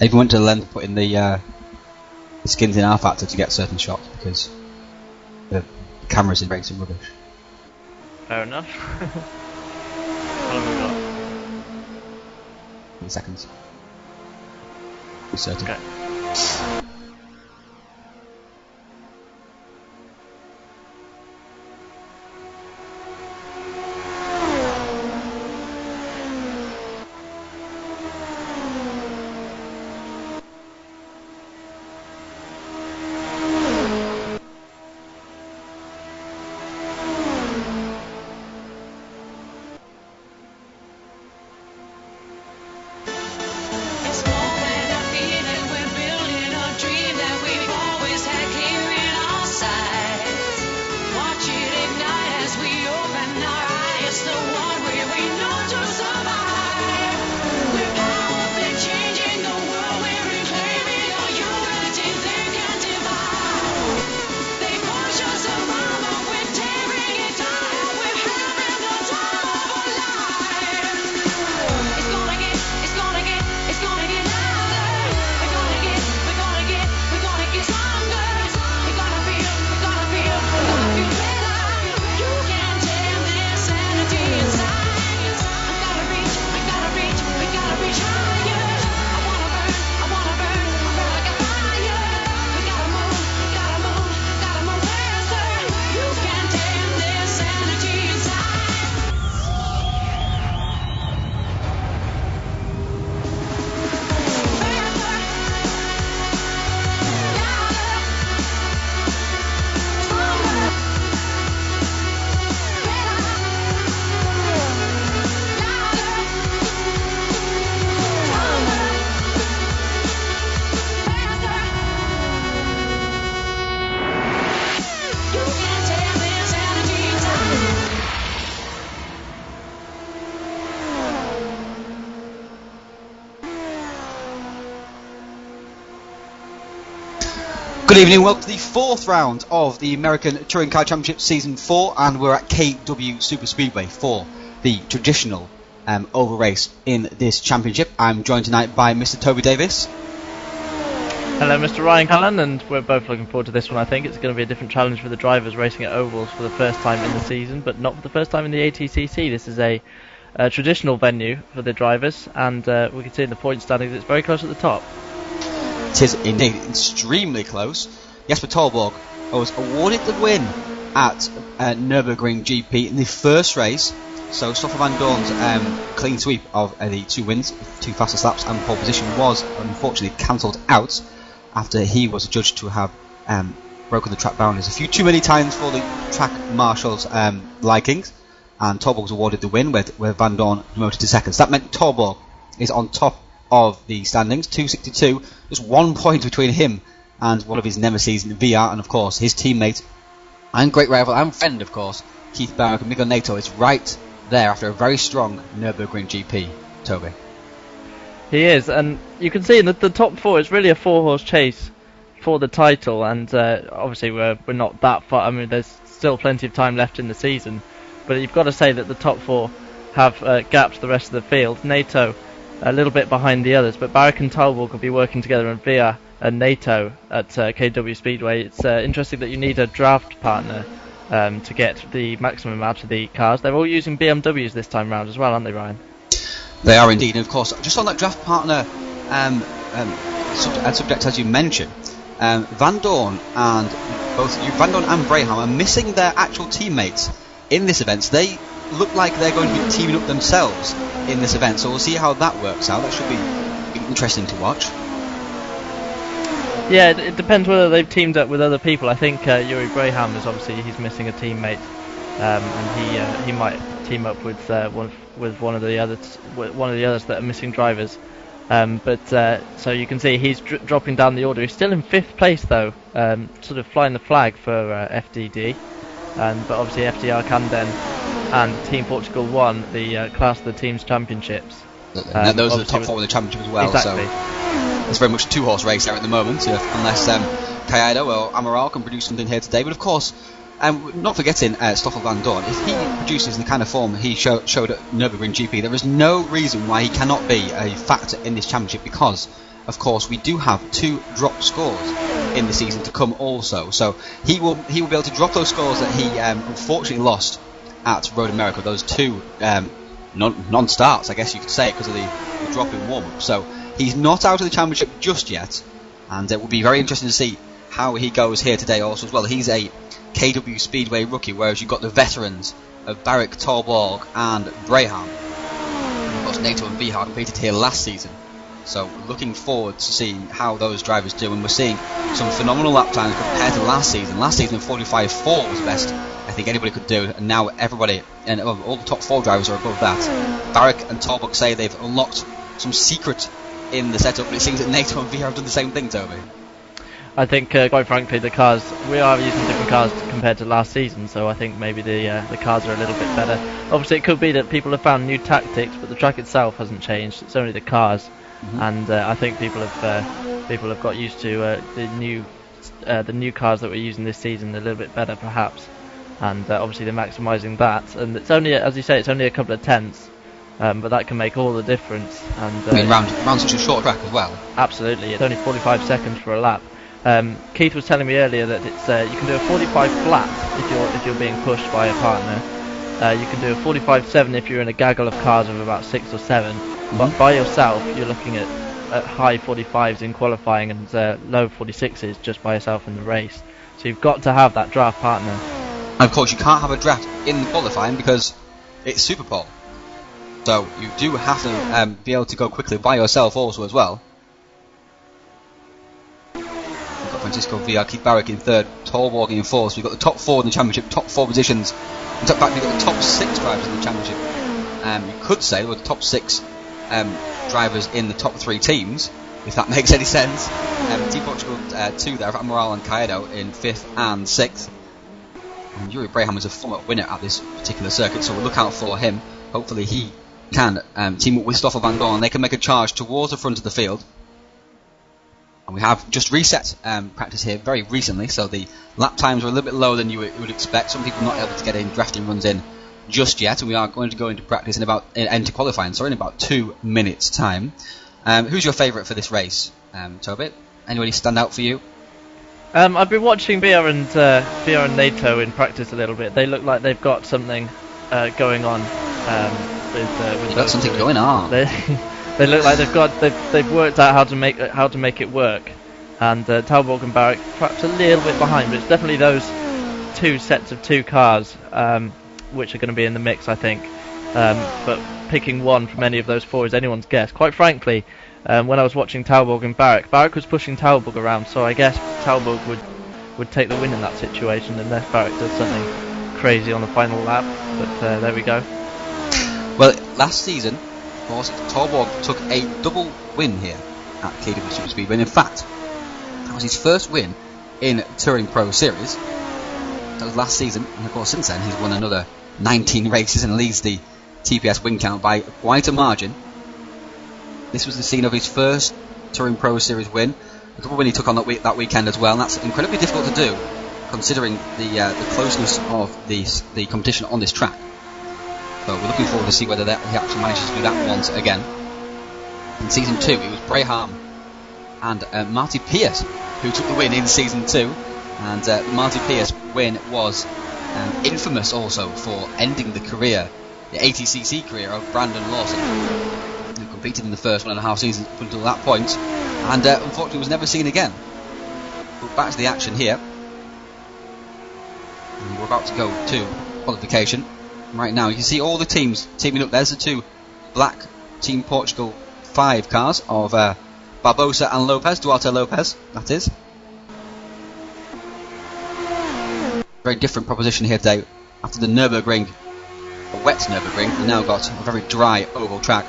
I even went to the length of putting the, uh, the skins in rFactor to get certain shots because the cameras in racing rubbish. Fair enough. How long have we got? In seconds. Be certain. Okay. Good evening, welcome to the fourth round of the American Touring Car Championship Season 4, and we're at KW Super Speedway for the traditional um, oval race in this championship. I'm joined tonight by Mr. Toby Davis. Hello, Mr. Ryan Callan, and we're both looking forward to this one. I think it's going to be a different challenge for the drivers racing at ovals for the first time in the season, but not for the first time in the ATCC. This is a, uh traditional venue for the drivers, and uh, we can see in the point standings it's very close at the top. It is indeed extremely close. Jesper Tolborg was awarded the win at uh, Nürburgring GP in the first race. So Stoffel van Dorn's um, clean sweep of uh, the two wins, two fastest laps and pole position was unfortunately cancelled out after he was judged to have um, broken the track boundaries a few too many times for the track marshal's um, likings. And Torborg was awarded the win with, with Van Dorn promoted to second. So that meant Torborg is on top of the standings, 262. Just one point between him and one of his nemesis, in VR, and of course his teammate and great rival and friend, of course, Keith Barrick and Miguel Nato is right there after a very strong Nürburgring GP. Toby. He is, and you can see in the, the top four, it's really a four-horse chase for the title, and uh, obviously we're we're not that far. I mean, there's still plenty of time left in the season, but you've got to say that the top four have uh, gapped the rest of the field. NATO a little bit behind the others, but Barrick and Talbot will be working together in Via and NATO at uh, KW Speedway. It's uh, interesting that you need a draft partner um, to get the maximum out of the cars. They're all using BMWs this time round as well, aren't they, Ryan? They are indeed, and of course, just on that draft partner um, um, sub- uh, subject as you mentioned, um, Van Dorn and both you, Van Dorn and Braham are missing their actual teammates in this event. So they look like they're going to be teaming up themselves in this event. So we'll see how that works out. That should be interesting to watch. Yeah, it, it depends whether they've teamed up with other people. I think uh, Yuri Braham is obviously he's missing a teammate, um, and he uh, he might team up with uh, one with one of the others with one of the others that are missing drivers. Um, but uh, so you can see he's dr- dropping down the order. He's still in fifth place though, um, sort of flying the flag for uh, FDD. Um, but obviously FDR Camden and Team Portugal won the uh, class of the teams championships. And Um, those are the top four in the championship as well. exactly. So it's very much a two-horse race there at the moment, unless um, Caiado or Amaral can produce something here today. But of course, um, not forgetting uh, Stoffel van Dorn, if he produces the kind of form he show, showed at Nürburgring GP, there is no reason why he cannot be a factor in this championship because of course, we do have two drop scores in the season to come also. So he will he will be able to drop those scores that he um, unfortunately lost at Road America. Those two um, non starts, I guess you could say, because of the, the drop in warm up. So he's not out of the championship just yet, and it will be very interesting to see how he goes here today also as well. He's a KW Speedway rookie, whereas you've got the veterans of Barrick, Torborg, and Braham. Of course, NATO and Vihar competed here last season. So looking forward to seeing how those drivers do, and we're seeing some phenomenal lap times compared to last season. Last season, 45.4 was best think anybody could do, and now everybody and all the top four drivers are above that. Barrick and Torborg say they've unlocked some secret in the setup, but it seems that NATO and Vihar have done the same thing, Toby. I think, uh, quite frankly, the cars we are using different cars compared to last season, so I think maybe the uh, the cars are a little bit better. Obviously, it could be that people have found new tactics, but the track itself hasn't changed. It's only the cars, and uh, I think people have uh, people have got used to uh, the new uh, the new cars that we're using this season a little bit better, perhaps. And uh, obviously, they're maximising that. And it's only, as you say, it's only a couple of tenths, um, but that can make all the difference. And uh, I mean, round round such a short track as well. Absolutely, it's only 45 seconds for a lap. Um, Keith was telling me earlier that it's uh, you can do a 45 flat if you're if you're being pushed by a partner. Uh, you can do a 45-7 if you're in a gaggle of cars of about six or 7 But by yourself, you're looking at, at high 45s in qualifying and uh, low 46s just by yourself in the race. So you've got to have that draft partner. And of course, you can't have a draft in the qualifying because it's Super Pole. So you do have to um, be able to go quickly by yourself also as well. We've got Francisco Villar, Keith Barrick in third, Torborg in fourth. So we've got the top four in the championship, top four positions. In fact, we've got the top six drivers in the championship. Um, you could say were the top six um, drivers in the top three teams, if that makes any sense. Um, Team Portugal uh, two there, Amaral and Caiado in fifth and sixth. And Yuri Braham is a former winner at this particular circuit, so we'll look out for him. Hopefully he can um, team up with Stoffel Van Dorn and they can make a charge towards the front of the field. And we have just reset um, practice here very recently, so the lap times are a little bit lower than you would, expect. Some people not able to get in drafting runs in just yet, and we are going to go into practice in about into qualifying, sorry, in about two minutes' time. Um, who's your favourite for this race, um, Tobit? Anybody stand out for you? Um, I've been watching BR and uh, BR and NATO in practice a little bit. They look like they've got something uh, going on um, with uh, with got something going on. They they look like they've got they've, they've worked out how to make how to make it work. And uh, Talborg and Barrick perhaps a little bit behind, but it's definitely those two sets of two cars um, which are going to be in the mix, I think. Um, but picking one from any of those four is anyone's guess. Quite frankly, um, when I was watching Talborg and Barrick, Barrick was pushing Talborg around, so I guess Talborg would would take the win in that situation unless Barrick does something crazy on the final lap. But uh, there we go. Well, last season, of course, Torborg took a double win here at KW Super Speedway. In fact, that was his first win in Touring Pro Series. That was last season, and of course, since then, he's won another 19 races and leads the TPS win count by quite a margin. This was the scene of his first Touring Pro Series win, a double win he took on that, week, that weekend as well, and that's incredibly difficult to do, considering the uh, the closeness of the the competition on this track. So we're looking forward to see whether that, he actually manages to do that once again. In season two, it was Braham and uh, Marty Pierce who took the win in season two, and uh, Marty Pierce win was um, infamous also for ending the career, the ATCC career of Brandon Lawson, competed in the first one and a half seasons up until that point, and uh, unfortunately was never seen again. But back to the action here. And we're about to go to qualification right now. You can see all the teams teaming up. There's the two black Team Portugal 5 cars of uh, Barbosa and Lopez, Duarte Lopez, that is. Very different proposition here today. After the Nürburgring, a wet Nürburgring, we've now got a very dry oval track.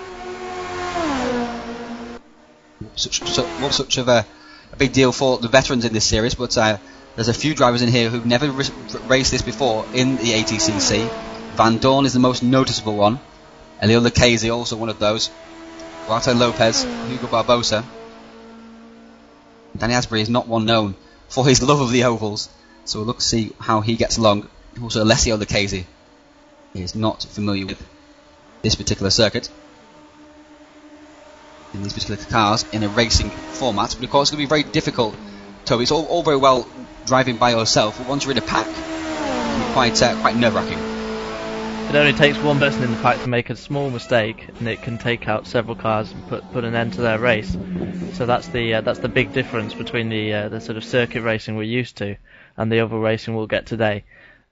Such, so, not such of a, a big deal for the veterans in this series, but uh, there's a few drivers in here who've never r- raced this before in the ATCC. Van Dorn is the most noticeable one. Elio Lucchese also one of those. Duarte Lopez, Hugo Barbosa. Danny Asbury is not one known for his love of the ovals, so we'll look to see how he gets along. Also, Alessio Lucchese is not familiar with this particular circuit. In these particular cars in a racing format. But of course, it's going to be very difficult. Toby, it's all, all very well driving by yourself, but once you're in a pack, quite uh, quite nerve-wracking. It only takes one person in the pack to make a small mistake, and it can take out several cars and put put an end to their race. So that's the uh, that's the big difference between the uh, the sort of circuit racing we're used to and the other racing we'll get today.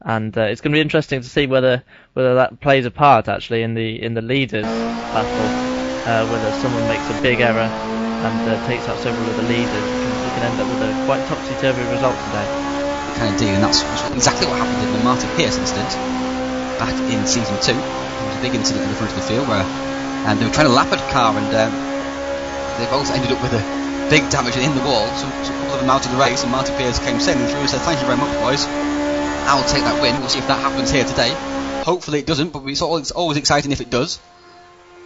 And uh, it's going to be interesting to see whether whether that plays a part actually in the in the leaders battle. Uh, whether someone makes a big error and uh, takes out several of the leaders, you can, end up with a quite topsy-turvy result today. Can indeed, and that's exactly what happened in the Martin Pierce incident back in season two. There was a big incident in the front of the field where and they were trying to lap a car and um, they both ended up with a big damage in the wall. So, so a couple of them out of the race and Martin Pierce came sailing through and said, "Thank you very much, boys. I'll take that win. We'll see if that happens here today. Hopefully it doesn't, but it's always exciting if it does.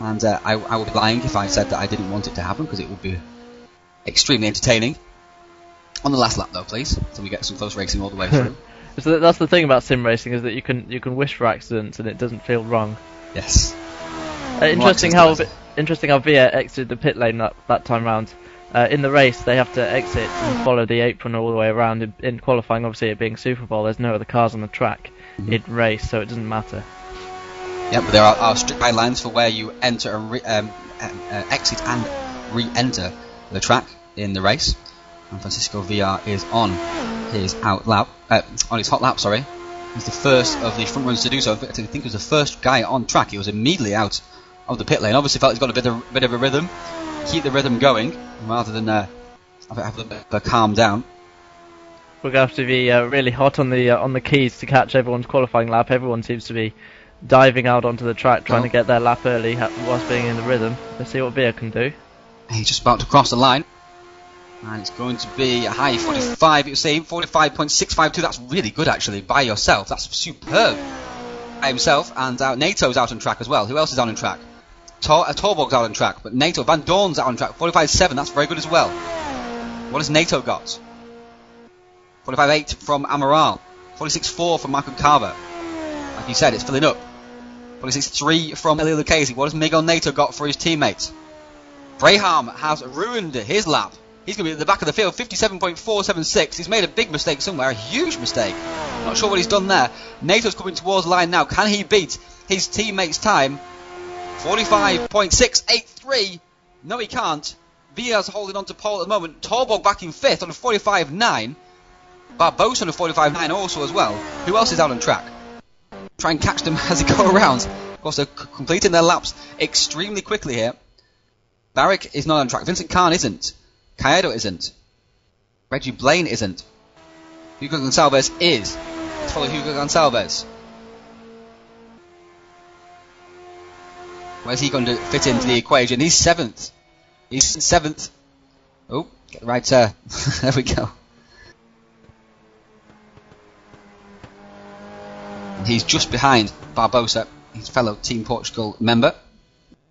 And uh, I, I would be lying if I said that I didn't want it to happen because it would be extremely entertaining. On the last lap, though, please, so we get some close racing all the way through. So that's the thing about sim racing is that you can you can wish for accidents and it doesn't feel wrong. yes. Uh, interesting how interesting how Via exited the pit lane that, that time round. Uh, in the race, they have to exit and follow the apron all the way around. In, in qualifying, obviously, it being Super Pole, there's no other cars on the track Mhm. in race, so it doesn't matter. But there are, are strict guidelines for where you enter and re- um, uh, uh, exit and re-enter the track in the race. And Francisco VR is on his out lap, uh, on his hot lap. Sorry, he's the first of the front runners to do so. I think he was the first guy on track. He was immediately out of the pit lane. Obviously, felt he's got a bit of bit of a rhythm. Keep the rhythm going rather than uh, have, a calm down. We're going to have to be uh, really hot on the uh, on the keys to catch everyone's qualifying lap. Everyone seems to be diving out onto the track, trying to get their lap early whilst being in the rhythm. Let's see what Via can do. He's just about to cross the line. And it's going to be a high 45, you see, 45.652. That's really good, actually, by yourself. That's superb. By himself, and uh, NATO's out on track as well. Who else is out on track? Tor- uh, Torborg's out on track, but NATO, Van Dorn's out on track. 45.7, that's very good as well. What has NATO got? 45.8 from Amaral. 46.4 from Michael Carver. Like you said, it's filling up. 46.3 from Elio Lucchese. What has Miguel NATO got for his teammates? Braham has ruined his lap. He's going to be at the back of the field, 57.476. He's made a big mistake somewhere, a huge mistake. Not sure what he's done there. NATO's coming towards the line now. Can he beat his teammate's time? 45.683. No, he can't. Villa's holding on to pole at the moment. Torborg back in fifth on a 45.9. Barbosa on a 45.9 also as well. Who else is out on track? Try and catch them as they go around. Of course, they're c- completing their laps extremely quickly here. Barrick is not on track. Vincent Kahn isn't. Caiado isn't. Reggie Blaine isn't. Hugo Gonçalves is. Let's follow Hugo Gonçalves. Where's he going to fit into the equation? He's seventh. He's seventh. Oh, get the right. Uh, there we go. He's just behind Barbosa, his fellow Team Portugal member.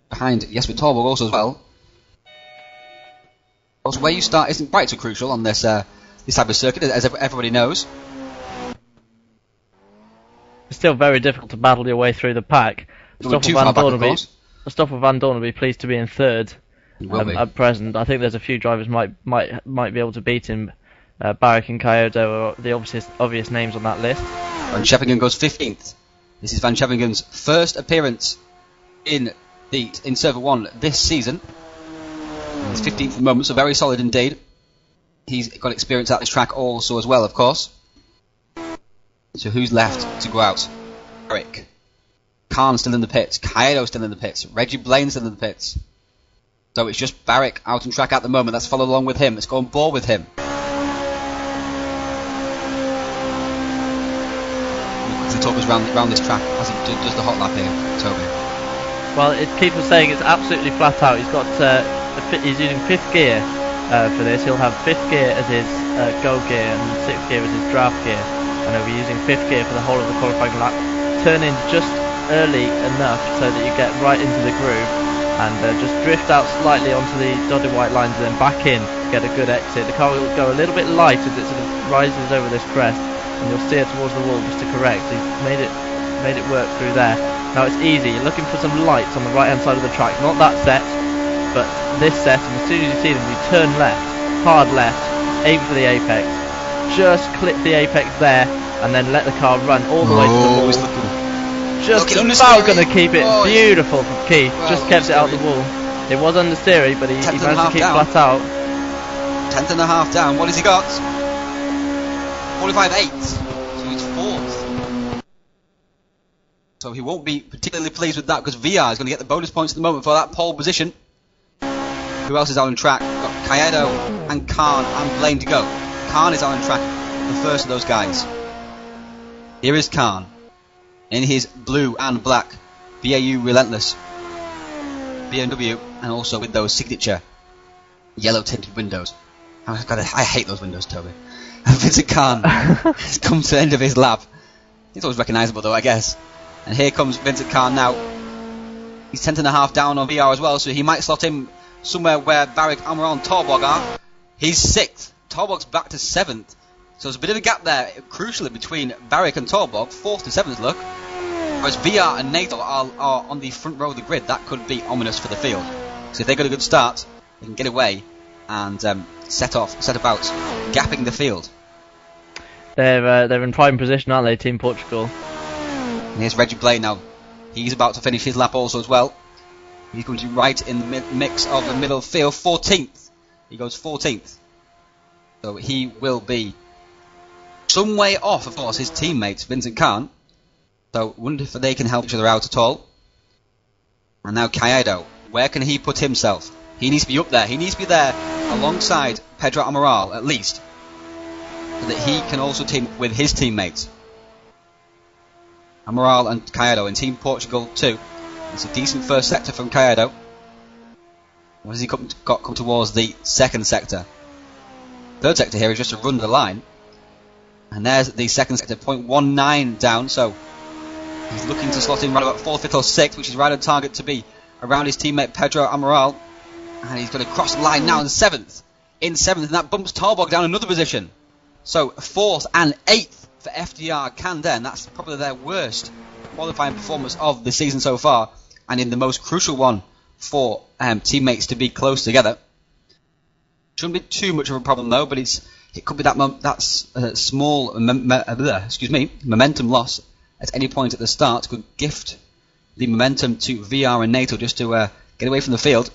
Behind Jesper Torborg also as well. Also, where you start isn't quite so crucial on this uh, this type of circuit, as everybody knows. It's still very difficult to battle your way through the pack. Stoffel Van Dorn of will be. Stoffel Van Dorn will be pleased to be in third um, be. at present. I think there's a few drivers might might might be able to beat him. Uh, Barrick and Caiado are the obvious obvious names on that list. Van Scheffingen goes 15th. This is Van Scheffingen's first appearance in the in Server 1 this season. He's 15th at the moment, so very solid indeed. He's got experience at this track also as well, of course. So who's left to go out? Eric. Khan still in the pits. Caiado still in the pits. Reggie Blaine still in the pits. So it's just Barrick out on track at the moment. Let's follow along with him. Let's go on board with him. Talk round, round this track as he do, does the hot lap here, Toby. Well, it on saying it's absolutely flat out. He's got uh, he's using fifth gear uh, for this. He'll have fifth gear as his uh, go gear and sixth gear as his draft gear, and he'll be using fifth gear for the whole of the qualifying lap. Turn in just early enough so that you get right into the groove, and uh, just drift out slightly onto the dotted white lines, and then back in to get a good exit. The car will go a little bit light as it sort of rises over this crest, and you'll steer towards the wall just to correct. He's made it made it work through there. Now it's easy. You're looking for some lights on the right hand side of the track. Not that set. But this set, and as soon as you see them, you turn left, hard left, aim for the apex, just clip the apex there, and then let the car run all the way to the Oh, wall. Just looking about going to keep it. Oh, Beautiful from Keith. Well, just kept it out the wall. It was understeery, but he, he a managed half to keep down. flat out. Tenth and a half down. What has he got? 45.8. So he's fourth. So he won't be particularly pleased with that because VR is going to get the bonus points at the moment for that pole position. Who else is out on track? We've got Caiado and Khan and Blaine to go. Khan is out on track, the first of those guys. Here is Khan in his blue and black BAU Relentless BMW and also with those signature yellow tinted windows. Oh, God, I hate those windows, Toby. And Vincent Khan has come to the end of his lap. He's always recognisable though, I guess. And here comes Vincent Khan now. He's tenth and a half down on VR as well, so he might slot him somewhere where Barrick, Amaral and Torbog are. He's sixth. Torbog's back to seventh. So there's a bit of a gap there, crucially, between Barrick and Torbog, fourth to seventh look. Whereas VR and NATO are, are on the front row of the grid, that could be ominous for the field. So if they get a good start, they can get away and um, set off, set about, gapping the field. They're uh, they're in prime position, aren't they, Team Portugal? And here's Reggie Blaine now. He's about to finish his lap also as well. He's going to be right in the mi- mix of the middle field, 14th. He goes 14th. So he will be some way off, of course, his teammates, Vincent Khan. So wonder if they can help each other out at all. And now Caiado. Where can he put himself? He needs to be up there. He needs to be there alongside Pedro Amaral, at least. So that he can also team with his teammates. Amaral and Caiado in Team Portugal too. It's a decent first sector from Caiado. What has he come, got come towards the second sector? Third sector here is just to run the line. And there's the second sector, 0.19 down, so he's looking to slot in right about 4th, 5th or 6th, which is right on target to be around his teammate Pedro Amaral. And he's going to cross the line now in 7th. In 7th, and that bumps Tarbog down another position. So 4th and 8th for FDR Camden. That's probably their worst qualifying performance of the season so far, and in the most crucial one for um, teammates to be close together. Shouldn't be too much of a problem though, but it's it could be that mom- that's uh, small uh, excuse me momentum loss at any point at the start could gift the momentum to VR and NATO just to uh, get away from the field.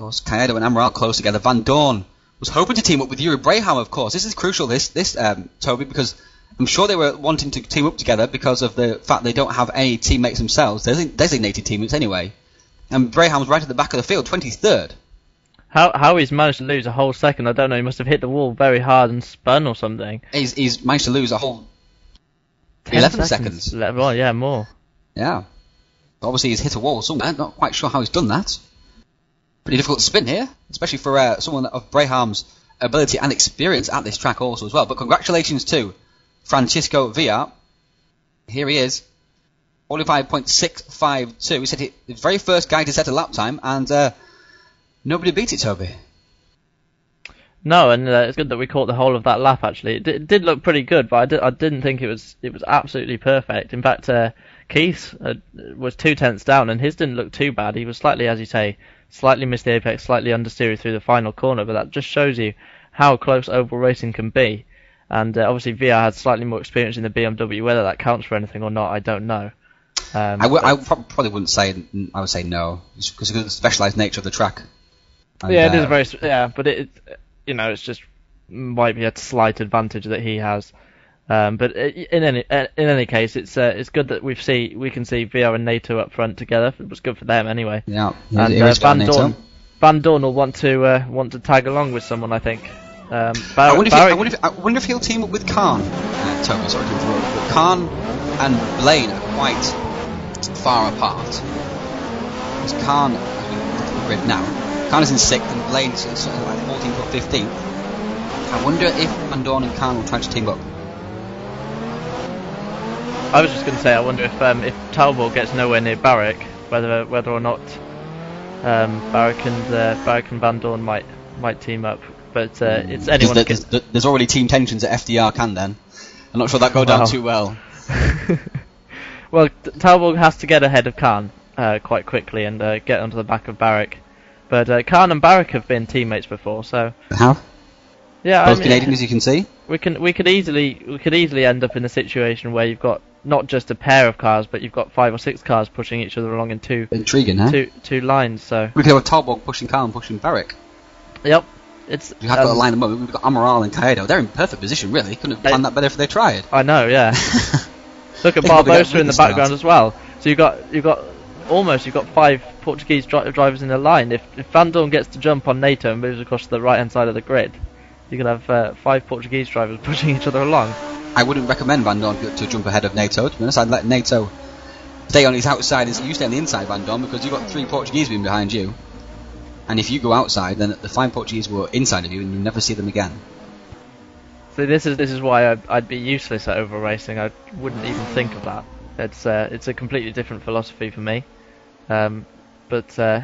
Of course, Caiado and Amaral close together. Van Dorn was hoping to team up with Yuri Braham, of course. This is crucial, this this um, Toby, because I'm sure they were wanting to team up together because of the fact they don't have any teammates themselves, design- designated teammates anyway. And Braham's right at the back of the field, 23rd. How how he's managed to lose a whole second, I don't know. He must have hit the wall very hard and spun or something. He's, he's managed to lose a whole 11 seconds. Le- Well, yeah, more. Yeah. Obviously, he's hit a wall somewhere. Not quite sure how he's done that. Pretty difficult spin here, especially for uh, someone of Braham's ability and experience at this track also as well. But congratulations to Francisco Villar. Here he is. 45.652. He said he, the very first guy to set a lap time, and uh, nobody beat it, Toby. No, and uh, it's good that we caught the whole of that lap. Actually, it, did- it did look pretty good, but I, did, I didn't think it was it was absolutely perfect. In fact, uh, Keith uh, was two tenths down, and his didn't look too bad. He was slightly, as you say, slightly missed the apex, slightly understeered through the final corner, but that just shows you how close oval racing can be. And uh, obviously, VR had slightly more experience in the BMW. Whether that counts for anything or not, I don't know. Um, I, w- I probably wouldn't say. I would say no, because of the specialised nature of the track. And, yeah, it is uh, very yeah, but it, it you know it's just might be a slight advantage that he has. Um, but in any uh, in any case, it's uh, it's good that we see we can see VR and NATO up front together. It was good for them anyway. Yeah, And uh, Van Van Nato. Dorn Van Dorn will want to uh, want to tag along with someone, I think. Um, Bar- I wonder, if he, I, wonder if, I, wonder if, he'll team up with Khan. Uh, Toby, sorry to interrupt, but Khan and Blaine are quite far apart. Because Khan, as we look at the grid now, Khan is in sixth and Blaine is sort of like 14th or 15th. I wonder if Van Dorn and Khan will try to team up. I was just going to say, I wonder if um, if Talbot gets nowhere near Barrick, whether whether or not um, Barrick and uh, Barrick and Van Dorn might might team up. But uh, it's anyone. there- can- there's, there's already team tensions at FDR Can then. I'm not sure that go down Wow. too well. well, Talbot has to get ahead of Khan uh, quite quickly and uh, get onto the back of Barrick. But uh, Khan and Barrick have been teammates before, so How? yeah, Both I mean, Canadian, as you can see. we can we could easily we could easily end up in a situation where you've got not just a pair of cars, but you've got five or six cars pushing each other along in two Intriguing, huh? two two lines. So We could have a Tolbog pushing Carl and pushing Barrick. yep, it's You have got um, to line them up. We've got Amaral and Caiado. They're in perfect position, really. Couldn't have They- planned that better if they tried. I know, yeah. Look at Barbosa in the background as well. So you've got you've got almost you've got five Portuguese dri- drivers in a line. If if Van Dorn gets to jump on NATO and moves across to the right hand side of the grid, you can have uh, five Portuguese drivers pushing each other along. I wouldn't recommend Van Dorn to jump ahead of NATO. To be honest, I'd let NATO stay on his outside and you stay on the inside, Van Dorn, because you've got three Portuguese being behind you. And if you go outside, then the five Portuguese were inside of you, and you never see them again. So this is this is why I'd, I'd be useless at oval racing. I wouldn't even think of that. It's uh, it's a completely different philosophy for me. Um, but uh,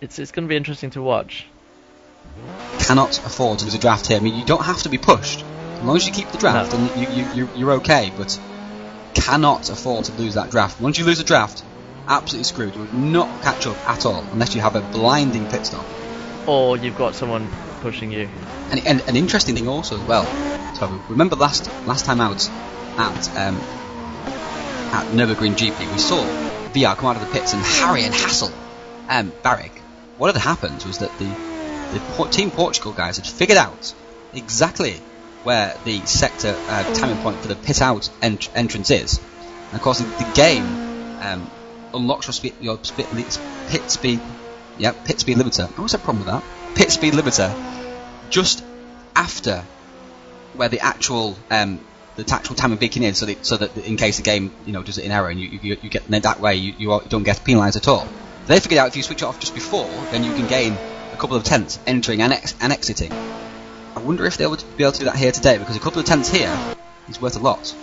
it's it's going to be interesting to watch. Cannot afford to lose a draft here. I mean, you don't have to be pushed. As long as you keep the draft, No. then you, you, you, you're okay. But cannot afford to lose that draft. Once you lose a draft, absolutely screwed. You will not catch up at all unless you have a blinding pit stop. Or you've got someone pushing you. And, and an interesting thing also as well. So remember last last time out at um, at Nürburgring GP, we saw VR come out of the pits and harry and hassle um, Barrick. What had happened was that the the Team Portugal guys had figured out exactly where the sector uh, timing point for the pit out ent- entrance is. And of course, the, game um, unlocks your, speed, your li- pit speed. Yeah, pit speed limiter. I always had a problem with that. Pit speed limiter just after where the actual um, the actual timing beacon is, so that, so that in case the game you know does it in error and you, you, you get that way, you, you don't get penalised at all. They figured out if you switch it off just before, then you can gain a couple of tents entering and, ex- and exiting. I wonder if they would be able to do that here today because a couple of tents here is worth a lot.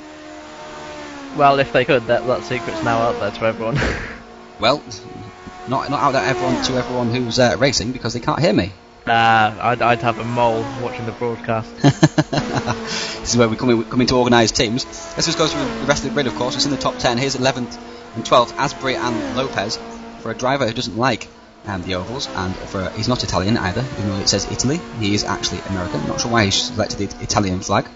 Well, if they could, that that secret's now out there to everyone. Well, not not out there everyone to everyone who's uh, racing because they can't hear me. nah, I'd, I'd have a mole watching the broadcast. this is where we come, in, come into organised teams. Let's just go through the rest of the grid, of course. It's in the top 10. Here's 11th and 12th, Asbury and Lopez. For a driver who doesn't like um, the ovals, and for he's not Italian either, even though it says Italy. He is actually American. Not sure why he selected the Italian flag.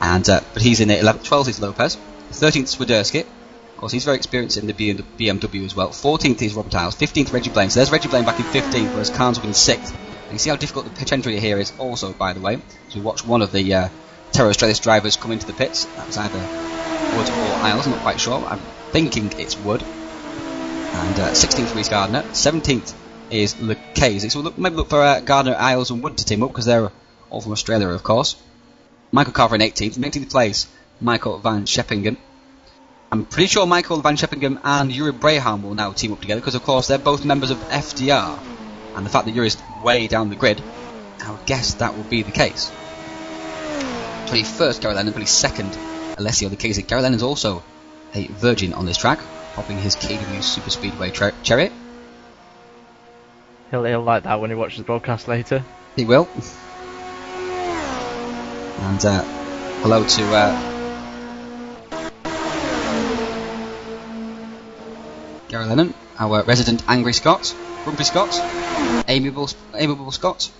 And uh, but he's in it. 11th, 12th is Lopez. 13th Swiderski. Of course, he's very experienced in the BMW as well. 14th is Robert Isles. 15th Reggie Blaine. So there's Reggie Blaine back in 15th, whereas Khan's up in 6th. And you see how difficult the pitch entry here is also, by the way. So we watched one of the uh, Terra Australis drivers come into the pits. That was either Wood or Isles, I'm not quite sure. I'm thinking it's Wood. And uh, 16th Reese Gardner. 17th is Lucchese. So look, maybe look for uh, Gardner, Isles and Wood to team up because they're all from Australia, of course. Michael Carver in 18th. In 18th place, Michael Van Scheppingen. I'm pretty sure Michael Van Scheppingen and Yuri Braham will now team up together because, of course, they're both members of FDR. And the fact that Yuri's way down the grid, I would guess that will be the case. 21st, Gary Lennon, 22nd, Alessio Lucchese. Gary Lennon's also a virgin on this track, popping his KW Super Speedway tra- cherry. he'll he'll like that when he watches the broadcast later. He will. And uh, hello to uh, Gary Lennon, our resident angry Scot, grumpy Scot, amiable, amiable Scot,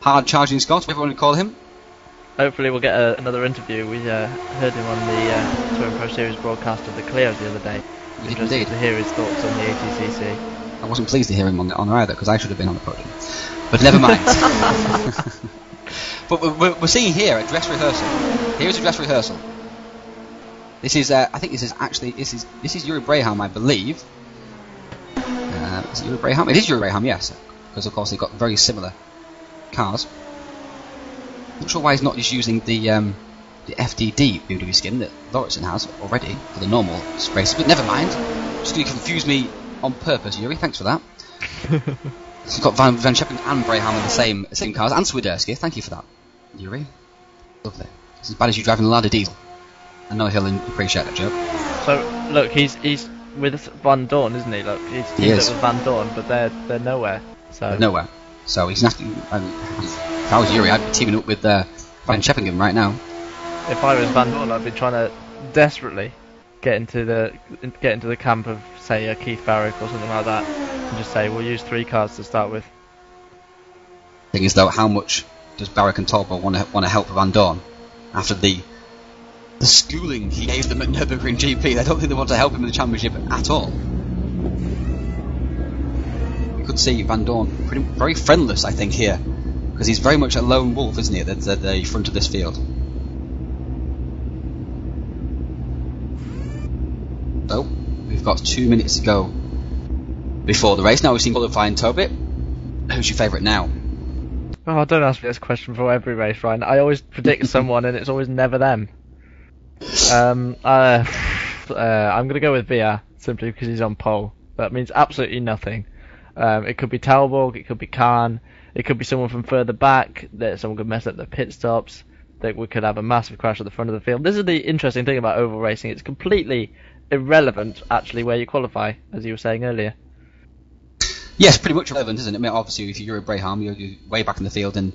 hard charging Scot, whatever you want to call him. Hopefully, we'll get a, another interview. We uh, heard him on the uh, Touring Pro Series broadcast of the Clio the other day. We did Interested indeed. to hear his thoughts on the ATCC. I wasn't pleased to hear him on the honour either because I should have been on the podium. But never mind. but we're- we're, we're seeing here a dress rehearsal. Here is a dress rehearsal. This is, uh, I think this is actually, this is this is Yuri Braham, I believe. Uh, is it Yuri Braham? It is Yuri Braham, yes, because of course they've got very similar cars. I'm Not sure why he's not just using the um, the FDD BMW skin that Lauritsen has already for the normal races, but never mind. Just going to confuse me on purpose, Yuri. Thanks for that. He's got Van, Van Schepping and Braham in the same same cars, and Swiderski. Thank you for that, Yuri. Lovely. It's as bad as you driving a Lada diesel. I know he'll appreciate that joke. So look, he's he's with Van Dorn, isn't he? Look, he's He teamed up is. with Van Dorn, but they're they're nowhere. So But nowhere. So he's not. Um, if I was Yuri, I'd be teaming up with uh, Van Scheppingen right now. If I was Van Dorn, I'd be trying to desperately get into the get into the camp of say a Keith Barrick or something like that. and just say we'll use three cars to start with. Thing is, though, how much does Barrick and Tolbo want to want to help Van Dorn after the the schooling he gave them at Nürburgring GP? I don't think they want to help him in the championship at all. You could see Van Dorn pretty very friendless, I think, here because he's very much a lone wolf, isn't he, at the, at the front of this field. So we've got two minutes to go before the race. Now we've seen qualifying Tobit. Who's your favourite now? Oh, don't ask me this question for every race, Ryan. I always predict someone, and it's always never them. Um, uh, uh, I'm gonna go with Via simply because he's on pole. That means absolutely nothing. Um, it could be Talborg, it could be Khan, it could be someone from further back. That someone could mess up their pit stops. That we could have a massive crash at the front of the field. This is the interesting thing about oval racing. It's completely irrelevant, actually, where you qualify, as you were saying earlier. Yes, pretty much relevant, isn't it? I mean, obviously, if you're a Braham, you're, you're way back in the field, and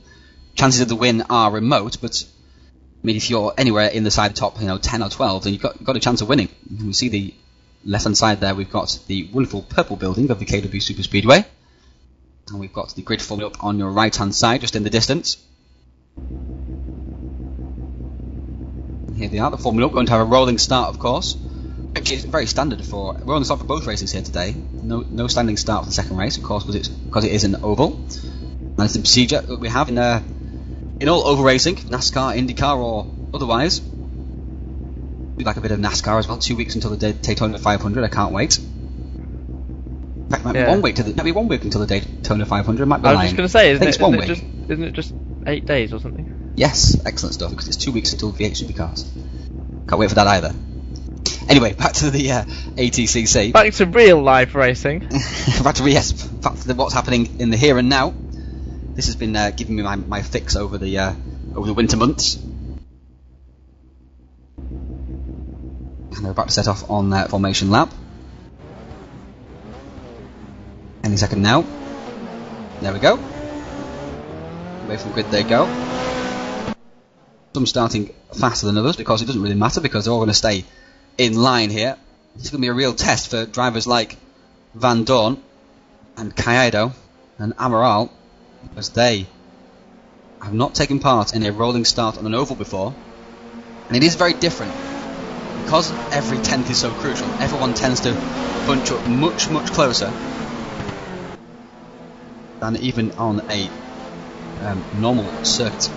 chances of the win are remote. But I mean, if you're anywhere in the side top, you know, 10 or 12, then you've got, got a chance of winning. We see the left-hand side there. We've got the wonderful purple building of the KW Super Speedway, and we've got the grid forming up on your right-hand side, just in the distance. Here they are, the Formula Up, going to have a rolling start, of course. Which is very standard for rolling start for both races here today. No, no standing start for the second race, of course, because it's because it is an oval. And it's the procedure that we have in uh, in all oval racing, NASCAR, IndyCar, or otherwise. We like a bit of NASCAR as well. Two weeks until the Day- Daytona 500. I can't wait. In fact, it might Yeah. be one week to the might be one week until the Daytona 500. Might be I was lying. just going to say, isn't, it, it's isn't it just, isn't it just eight days or something? Yes, excellent stuff because it's two weeks until V8 Supercars. Can't wait for that either. Anyway, back to the uh, ATCC. Back to real life racing. back to yes, back to the, what's happening in the here and now. This has been uh, giving me my, my fix over the uh, over the winter months. And they're about to set off on their formation lap. Any second now. There we go. Away from grid they go. Some starting faster than others because it doesn't really matter because they're all going to stay in line here. It's going to be a real test for drivers like Van Dorn and Caiado and Amaral because they have not taken part in a rolling start on an oval before. And it is very different. Because every tenth is so crucial, everyone tends to bunch up much, much closer than even on a um, normal circuit.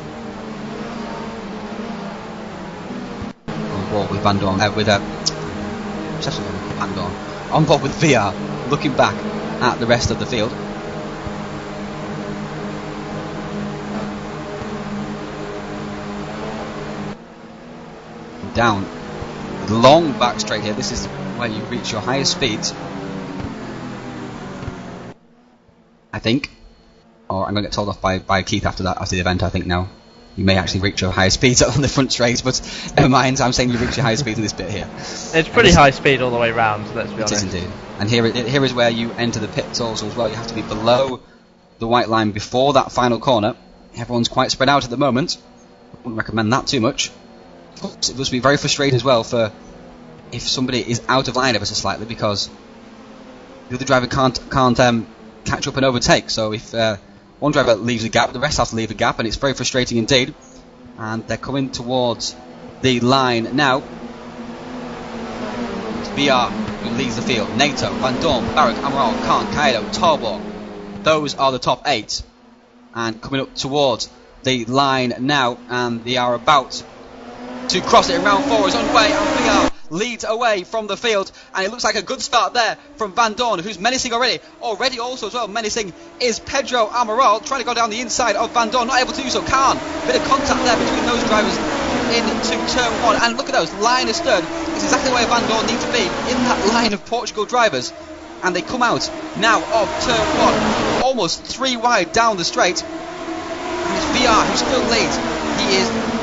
Dorn, uh, with uh, Van on board with VR, looking back at the rest of the field. Down, long back straight here. This is where you reach your highest speeds. I think. Or I'm going to get told off by, by Keith after that, after the event, I think now. You may actually reach your highest speeds on the front straight, but never mind, I'm saying you reach your highest speed in this bit here. It's pretty high speed all the way round, let's be It is honest. indeed. And here, it- here is where you enter the pits also as well. You have to be below the white line before that final corner. Everyone's quite spread out at the moment. I wouldn't recommend that too much. It must be very frustrating as well for if somebody is out of line ever so slightly because the other driver can't can't um, catch up and overtake. So if uh, one driver leaves a gap, the rest have to leave a gap, and it's very frustrating indeed. And they're coming towards the line now. It's VR who leads the field. NATO, Van Dorn, Barrick, Amaral, Khan, Caiado, Tarbor. Those are the top eight. And coming up towards the line now, and they are about to cross it round four is underway, and VR leads away from the field, and it looks like a good start there from Van Dorn, who's menacing already. Already also as well menacing is Pedro Amaral, trying to go down the inside of Van Dorn, not able to do so. Khan, bit of contact there between those drivers into turn one, and look at those, line astern is exactly where Van Dorn needs to be, in that line of Portugal drivers. And they come out now of turn one, almost three wide down the straight. And it's VR who still leads. He is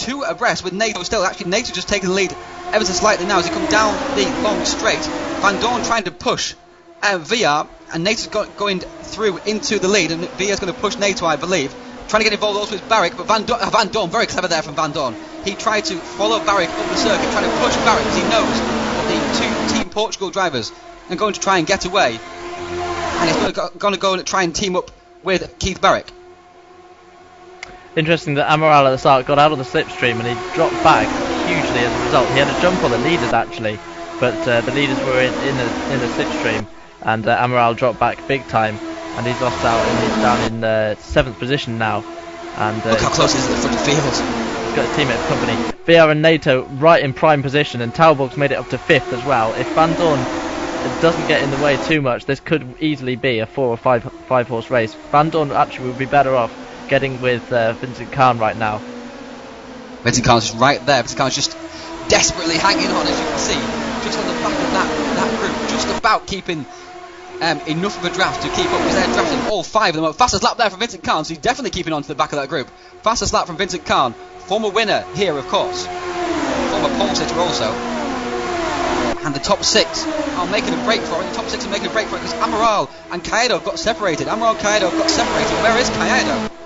two abreast with NATO still. Actually, NATO just taking the lead ever so slightly now as he comes down the long straight. Van Dorn trying to push uh, VR, and NATO's got, going through into the lead, and VR's going to push NATO, I believe. Trying to get involved also with Barrick, but Van, Dorn, uh, Van Dorn, very clever there from Van Dorn. He tried to follow Barrick up the circuit, trying to push Barrick because he knows that the two Team Portugal drivers are going to try and get away. and he's going to go and try and team up with Keith Barrick. Interesting that Amaral at the start got out of the slipstream and he dropped back hugely as a result. He had a jump on the leaders actually, but uh, the leaders were in, in the in the slipstream, and uh, Amaral dropped back big time, and he's lost out and he's down in uh, seventh position now. And uh, Look how close he is to the front of the field. He's got his teammate company. VR and NATO right in prime position, and Talbog's made it up to fifth as well. If Vandoorne doesn't get in the way too much, this could easily be a four or five five horse race. Vandoorne actually would be better off getting with uh, Vincent Khan right now. Vincent just right there. Vincent Khan's just desperately hanging on, as you can see, just on the back of that, that group, just about keeping um, enough of a draft to keep up because they're drafting all five of them. Fastest lap there from Vincent Khan, so he's definitely keeping on to the back of that group. Fastest lap from Vincent Khan, former winner here, of course, former pole sitter also. And the top six are making a break for it. The top six are making a break for it because Amaral and Caiado got separated. Amaral and Caiado got separated. Where is Caiado?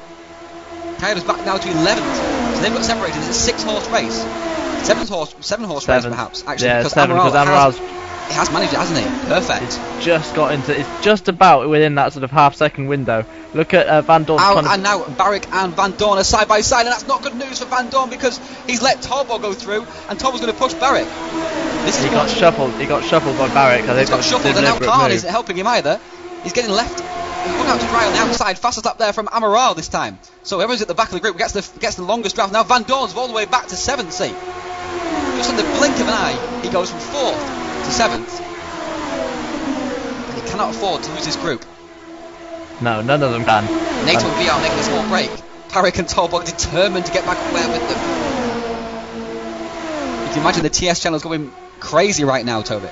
Caiado's back now to 11th. So they've got separated. It's a six horse race. Seven horse, seven horse race perhaps. Actually, yeah, because seven Amaral because has, has managed it, hasn't he? Perfect. It's just got into. It's just about within that sort of half second window. Look at uh, Vandoorne. Out, and now Barrick and Vandoorne are side by side, and that's not good news for Vandoorne because he's let Torbo go through, and Torbo's going to push Barrick. This is he got shuffled. He got shuffled by Barrick. I think He's got shuffled, and now Khan move. isn't helping him either. He's getting left. Hung out to dry on the outside, fastest up there from Amaral this time. So everyone's at the back of the group gets the gets the longest draft. Now Vandoorne's all the way back to seventh seat. Just in the blink of an eye, he goes from fourth to seventh. And he cannot afford to lose his group. No, none of them can. NATO And- VR making a small break. Tarek and Torbog determined to get back up there with them. You can imagine the TS channel's going crazy right now, Toby.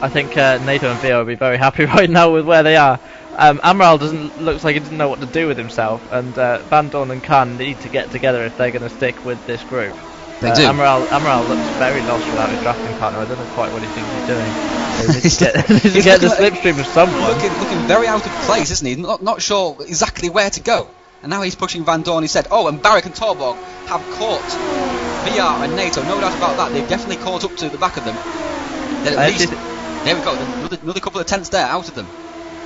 I think uh, NATO and Theo will be very happy right now with where they are. Um, Amaral doesn't looks like he doesn't know what to do with himself, and uh, Vandoorne and Khan need to get together if they're going to stick with this group. They uh, do. Amaral, Amaral looks very lost without his drafting partner. I don't know quite what he thinks he's doing. He's to get, he's get the slipstream of someone. Looking, looking very out of place, isn't he? Not, not sure exactly where to go. And now he's pushing Vandoorne. He said, "Oh, and Barrick and Torborg have caught VR and NATO. No doubt about that. They've definitely caught up to the back of them. Then at I least there we go. Another, another couple of tenths there out of them.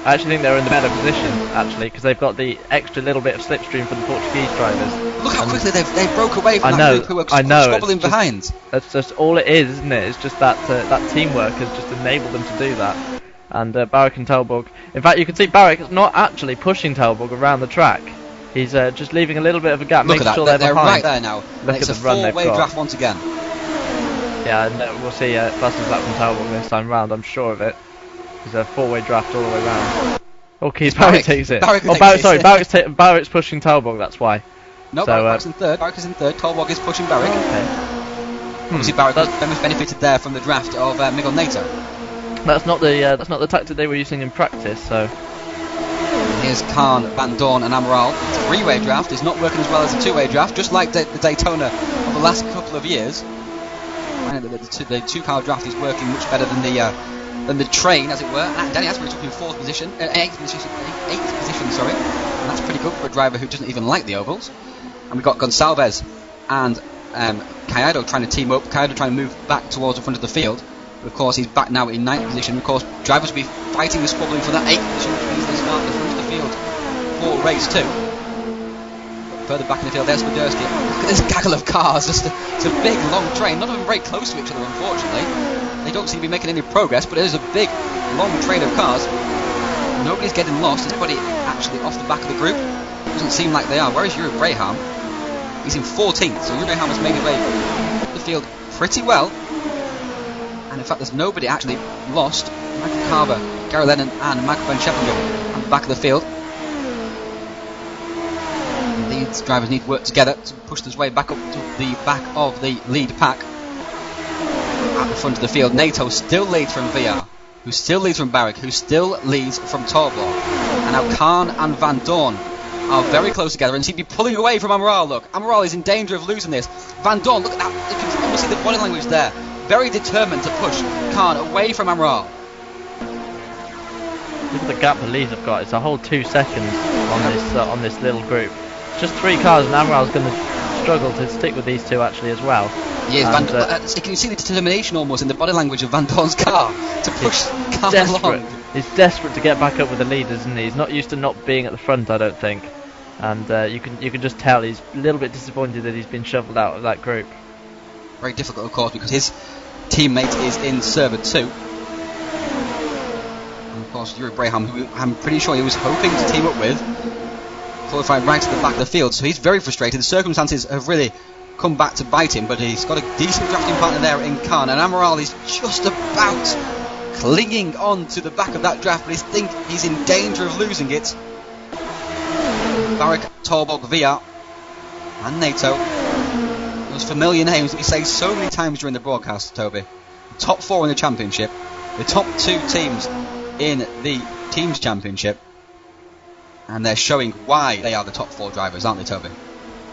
I actually think they're in the better position actually because they've got the extra little bit of slipstream for the Portuguese drivers. Look how And- quickly they've they broke away from I that know, group who were I know, squabbling it's just- behind. That's just all it is, isn't it? It's just that uh, that teamwork has just enabled them to do that. And uh, Barrick and Telborg, in fact, you can see Barrick is not actually pushing Telborg around the track. He's uh, just leaving a little bit of a gap, Look making at that. sure they're, they're, they're right behind. there now. Look and it's at a run they've four-way got. draft once again. Yeah, and uh, we'll see uh, fastest lap from Talbot this time round. I'm sure of it. It's a four-way draft all the way round. Oh, Keith Barrick. Barrick takes it. Barrick oh, Barrick, sorry, Barrick's, ta- Barrick's pushing Talbot, That's why. No, So, Barrick uh, in third. Barrick is in third. Tolbog is pushing Barrick. Okay. Obviously, Hmm, Barrick was that- benefited there from the draft of uh, Miguel Nato. That's not the uh, that's not the tactic they were using in practice. So Here's Khan, Vandoorne, and Amaral. Three-way draft is not working as well as a two-way draft, just like the, the Daytona of the last couple of years. And the, the, two- the two-car draft is working much better than the uh, than the train, as it were. And Danny Asbury took in fourth position, uh, eighth position, eighth position, sorry. And that's pretty good for a driver who doesn't even like the ovals. And we've got Gonsalves and um, trying to team up. Caiado trying to move back towards the front of the field. But of course, he's back now in ninth position. Of course, drivers will be fighting and squabbling for that eighth position, which means they start in front of the field for race two. Further back in the field, there's Swiderski. Look at this gaggle of cars. Just a, it's a big, long train. None of them very close to each other, unfortunately. They don't seem to be making any progress, but it is a big, long train of cars. Nobody's getting lost. Is anybody actually off the back of the group? Doesn't seem like they are. Where is Yuri Braham? He's in 14th, so Yuri Braham has made his way the field pretty well. And in fact, there's nobody actually lost. Michael Carver, Gary Lennon, and Michael Van Scheppingen on the back of the field. These drivers need to work together to push their way back up to the back of the lead pack. At the front of the field, NATO still leads from VR, who still leads from Barrick, who still leads from Torbor. And now Khan and Vandoorne are very close together and seem to be pulling away from Amaral. Look, Amaral is in danger of losing this. Vandoorne, look at that. You can almost see the body language there. Very determined to push Khan away from Amaral. look at the gap the leads have got. It's a whole two seconds on this uh, on this little group. Just three cars, and Amaral's going to struggle to stick with these two actually as well. Yeah, And, Van, uh, uh, you can see the determination almost in the body language of Vandoorne's car to push the car desperate. along. He's desperate to get back up with the lead, isn't he? He's not used to not being at the front, I don't think. And uh, you can you can just tell he's a little bit disappointed that he's been shuffled out of that group. Very difficult, of course, because his teammate is in server two. And of course, Yuri Braham, who I'm pretty sure he was hoping to team up with, qualified right to the back of the field, so he's very frustrated. The circumstances have really come back to bite him, but he's got a decent drafting partner there in Khan, and Amaral is just about clinging on to the back of that draft, but he think he's in danger of losing it. Barrick, Torborg, VR, and NATO. Those familiar names that we say so many times during the broadcast, Toby. The top four in the championship, the top two teams in the teams championship, and they're showing why they are the top four drivers, aren't they, Toby?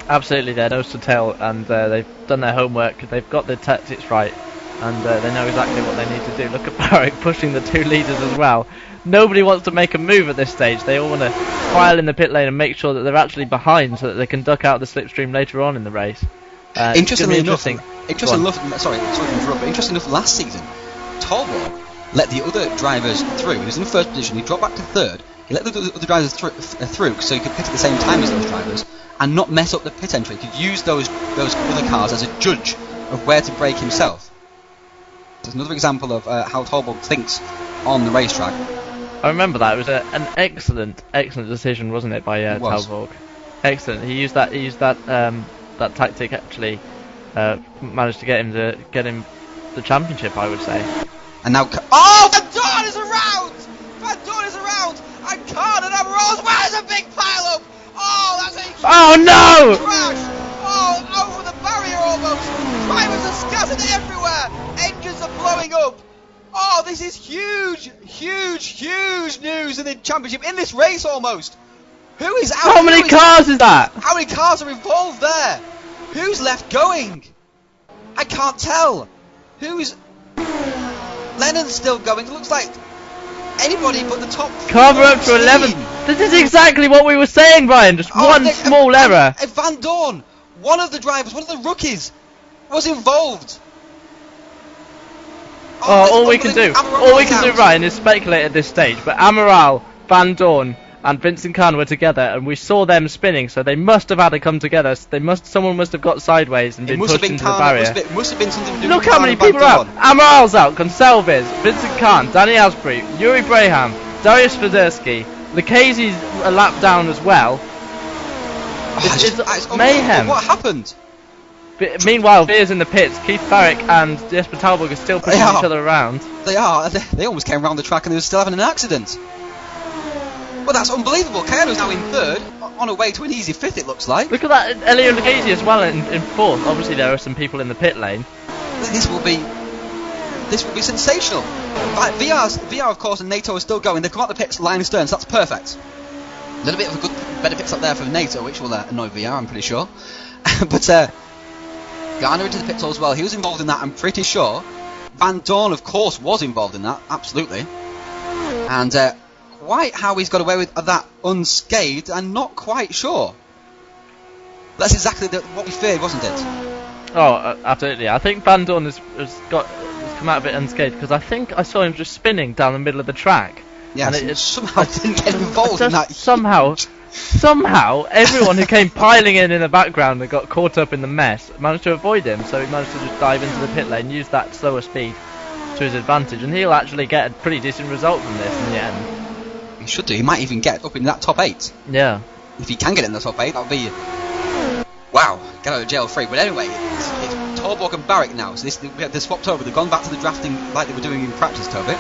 Absolutely, they're nose to tail, and uh, they've done their homework. They've got their tactics right, and uh, they know exactly what they need to do. Look at Barrick pushing the two leaders as well. Nobody wants to make a move at this stage. They all want to file in the pit lane and make sure that they're actually behind, so that they can duck out the slipstream later on in the race. Uh, Interestingly enough, interesting. interesting enough, sorry, sorry to interrupt, but interesting enough, last season, Torborg let the other drivers through. He was in first position, he dropped back to third. He let the other other drivers through, through so he could pit at the same time as those drivers and not mess up the pit entry. He could use those those other cars as a judge of where to brake himself. There's another example of uh, how Torborg thinks on the racetrack. I remember that. It was a, an excellent, excellent decision, wasn't it, by uh. Talborg? Excellent. He used that. He used that. Um, that tactic actually uh, managed to get him to get him the championship. I would say. And now, oh, Van Dorn is around! Dorn is around! And Amaral as well as a big pile up! Oh, that's a Oh no! crash! Oh, over the barrier almost! Drivers are scattered everywhere! Engines are blowing up! Oh, this is huge, huge, huge news in the championship, in this race almost! Who is out? How many cars is that? How many cars are involved there? Who's left going? I can't tell. Who's. Lennon's still going. It looks like anybody but the top. Carver up to 11. This is exactly what we were saying, Brian. Just Oh, one small uh, error. uh, Vandoorne, one of the drivers, one of the rookies, was involved. Oh, this all we can do, unbelievable. all we can do. Ryan, is speculate at this stage. But Amaral, Vandoorne, and Vincent Khan were together, and we saw them spinning. So they must have had to come together. They must, someone must have got sideways and been pushed been into Khan. the barrier. must have been, must have been something to do Look how Khan many people are out. Amaral's out, Gonsalves, Vincent Khan, Danny Asprey, Yuri Braham, Darius Fadersky, Lucchese's a lap down as well. Oh, It's- it's ah, mayhem. What happened? But meanwhile, Veer's in the pits. Keith Barrick and Jesper Talbot are still pushing each other around. They are. They, they almost came around the track and they were still having an accident. Well, that's unbelievable. Caiado's now in third, on a way to an easy fifth. It looks like. Look at that, Elio Lucchese as well in, in fourth. Obviously, there are some people in the pit lane. This will be. This will be sensational. Right, VR's, VR, of course, and NATO are still going. They've come out the pits line stern, so that's perfect. A little bit of a good, better pits up there for NATO, which will uh, annoy VR, I'm pretty sure. but uh, Garner into the pits as well. He was involved in that, I'm pretty sure. Vandoorne, of course, was involved in that, absolutely. And uh, quite how he's got away with that unscathed, I'm not quite sure. That's exactly the, what we feared, wasn't it? Oh, uh, absolutely. I think Vandoorne has, has got has come out of it unscathed because I think I saw him just spinning down the middle of the track. Yes, And it- and it's- somehow didn't get involved in that. somehow, somehow, everyone who came piling in in the background and got caught up in the mess managed to avoid him. So he managed to just dive into the pit lane, use that slower speed to his advantage, and he'll actually get a pretty decent result from this in the end. He should do. He might even get up in that top eight. Yeah. If he can get in the top eight, that'll be wow. Get out of jail free. But anyway, it's, it's Torborg and Barrick now. So this they're swapped over. They've gone back to the drafting like they were doing in practice, Toby.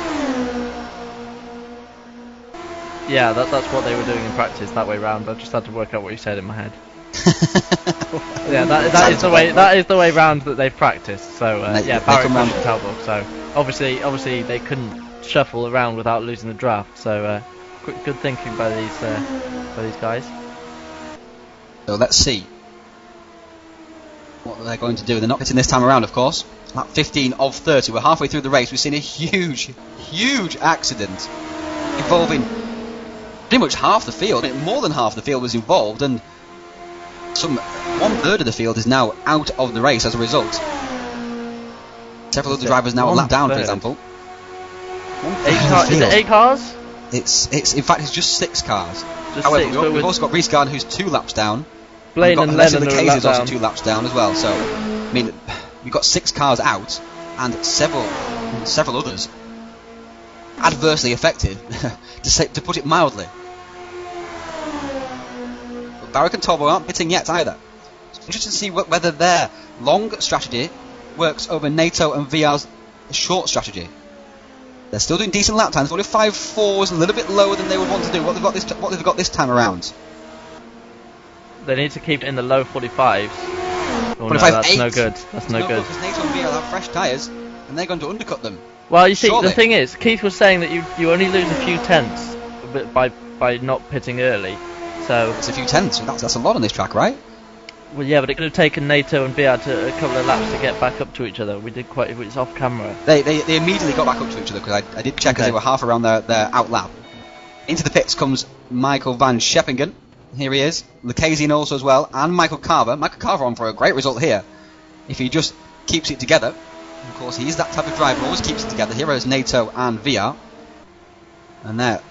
Yeah, that, that's what they were doing in practice that way round. I just had to work out what you said in my head. Yeah, that, that is the way that is the way round that they've practiced. So uh, They- yeah, Barrick and Talbot. So obviously, obviously they couldn't shuffle around without losing the draft. So uh, good, good thinking by these uh, by these guys. So let's see what they're going to do. They're not hitting this time around, of course. Lap 15 of 30. We're halfway through the race. We've seen a huge, huge accident involving pretty much half the field. More than half the field was involved, and some one third of the field is now out of the race as a result. Several of the drivers now a one lap down, for example. Eight car- is it eight cars? It's it's in fact it's just six cars. Just However, six, we've, we've also got Reese Gardner who's two laps down. Blaine we've and got Alessia Lennon are a lap is also down. two laps down as well. So I mean, we've got six cars out and several several others adversely affected, to say, to put it mildly. But Barrick and Torbo aren't pitting yet either. It's interesting to see wh- whether their long strategy works over NATO and VR's short strategy. They're still doing decent lap times. 45.4 is a little bit lower than they would want to do. What they've got this, t- what they've got this time around. They need to keep it in the low 45s. Oh no, 45.8. that's no good. That's no good. Because and VR have fresh tyres, and they're going to undercut them. Well, you see, Surely. the thing is, Keith was saying that you you only lose a few tenths by by not pitting early. So, It's a few tenths. That's, that's a lot on this track, right? Well, yeah, but it could have taken NATO and VR to a couple of laps to get back up to each other. We did quite. It's off camera. They, they, they immediately got back up to each other because I, I did check as they were half around their, their out lap. Into the pits comes Michael Van Scheppingen. Here he is. Lucasian also as well. And Michael Carver. Michael Carver on for a great result here. If he just keeps it together. Of course, he's that type of driver, always keeps it together. Here is NATO and VR. And they're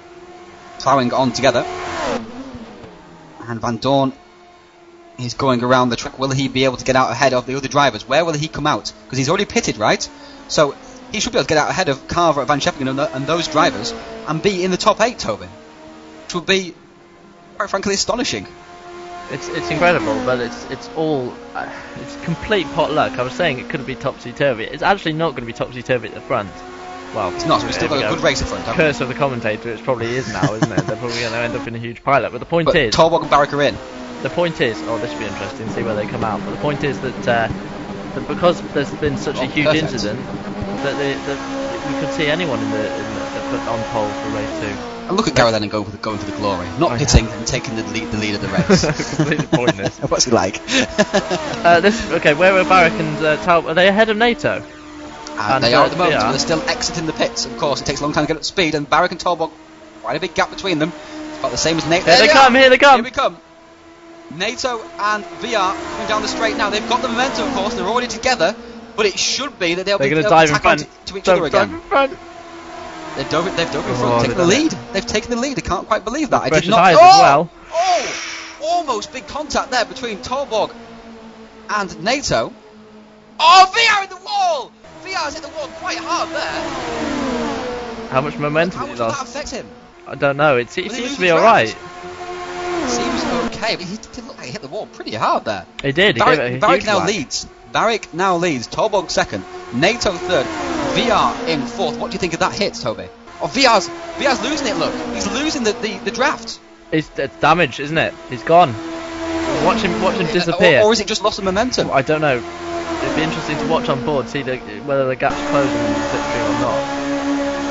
ploughing on together. And Vandoorne is going around the track. Will he be able to get out ahead of the other drivers? Where will he come out? Because he's already pitted, right? So he should be able to get out ahead of Carver, Van Scheppingen, and, and those drivers, and be in the top eight, Tobin. Which would be, quite frankly, astonishing. It's it's incredible, but it's it's all uh, it's complete pot luck. I was saying it couldn't be topsy turvy. It's actually not going to be topsy turvy at the front. Well, It's not. We've still got we a good race at front. haven't we? Curse of the commentator. It probably is now, isn't it? They're probably going to end up in a huge pilot. But the point But is, Torbok and Barrick are in. The point is, oh, this should be interesting. See where they come out. But the point is that, uh, that because there's been such a Oh, huge perfect. incident, that, they, that we could see anyone in the, in the on pole for race two. And look at Gareth Lennon going for the, going for the glory. Not I hitting and taking the lead, the lead of the race. Completely pointless. What's he like? Uh, this okay. Where are Barrick and uh, Talbot? Are they ahead of NATO? And And, they uh, are at the moment, yeah. but they're still exiting the pits. Of course, it takes a long time to get up to speed, and Barrick and Torbok, quite a big gap between them. It's About the same as Nate. Here they come, here they come. Here we come. NATO and VR coming down the straight now. They've got the momentum, of course. They're already together, but it should be that they'll They're be going to able dive to in front. to, to each Dive- other dive again. in front. They've dove, it- they've dove in front, Oh, taken the lead. done They've taken the lead. I can't quite believe that. I did not. oh! as well. Oh! Almost big contact there between Torborg and NATO. Oh, VR in the wall! VR's hit the wall quite hard there. How much momentum How much that affect him? I don't know. It, it seems to be all right. all draft? right. Okay, but he did look like he hit the wall pretty hard there. He did. Barrick, gave it a Barrick now whack. leads. Barrick now leads. Torbog second. NATO third. VR in fourth. What do you think of that hit, Toby? Oh, VR's VR's losing it. Look, he's losing the, the, the draft. It's, it's damage, isn't it? He's gone. Watch him, watch him disappear. Or, or is it just lost the momentum? I don't know. It'd be interesting to watch on board, see the, whether the gap's closing in the slipstream or not.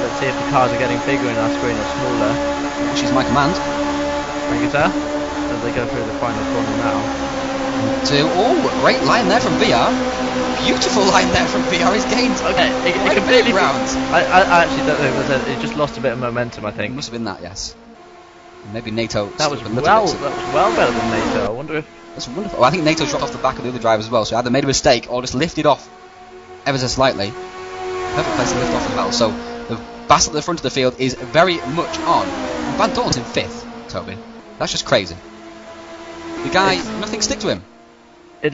Let's see if the cars are getting bigger in our screen or smaller. Which is my command. Thank you, sir. As they go through the final corner now. To oh, great line there from VR. Beautiful line there from VR. He's gained Okay, it, it quite a bit completely. of ground. I, I, actually don't know. It, it just lost a bit of momentum, I think. It must have been that, yes. Maybe NATO. That was well. That was well better than NATO. I wonder if That's wonderful. I think NATO dropped off the back of the other drivers as well, so either made a mistake or just lifted off ever so slightly. Perfect place to lift off as well. So the battle at the front of the field is very much on. Vandoorne's in fifth, Toby. That's just crazy. The guy, It's- nothing stick to him. it,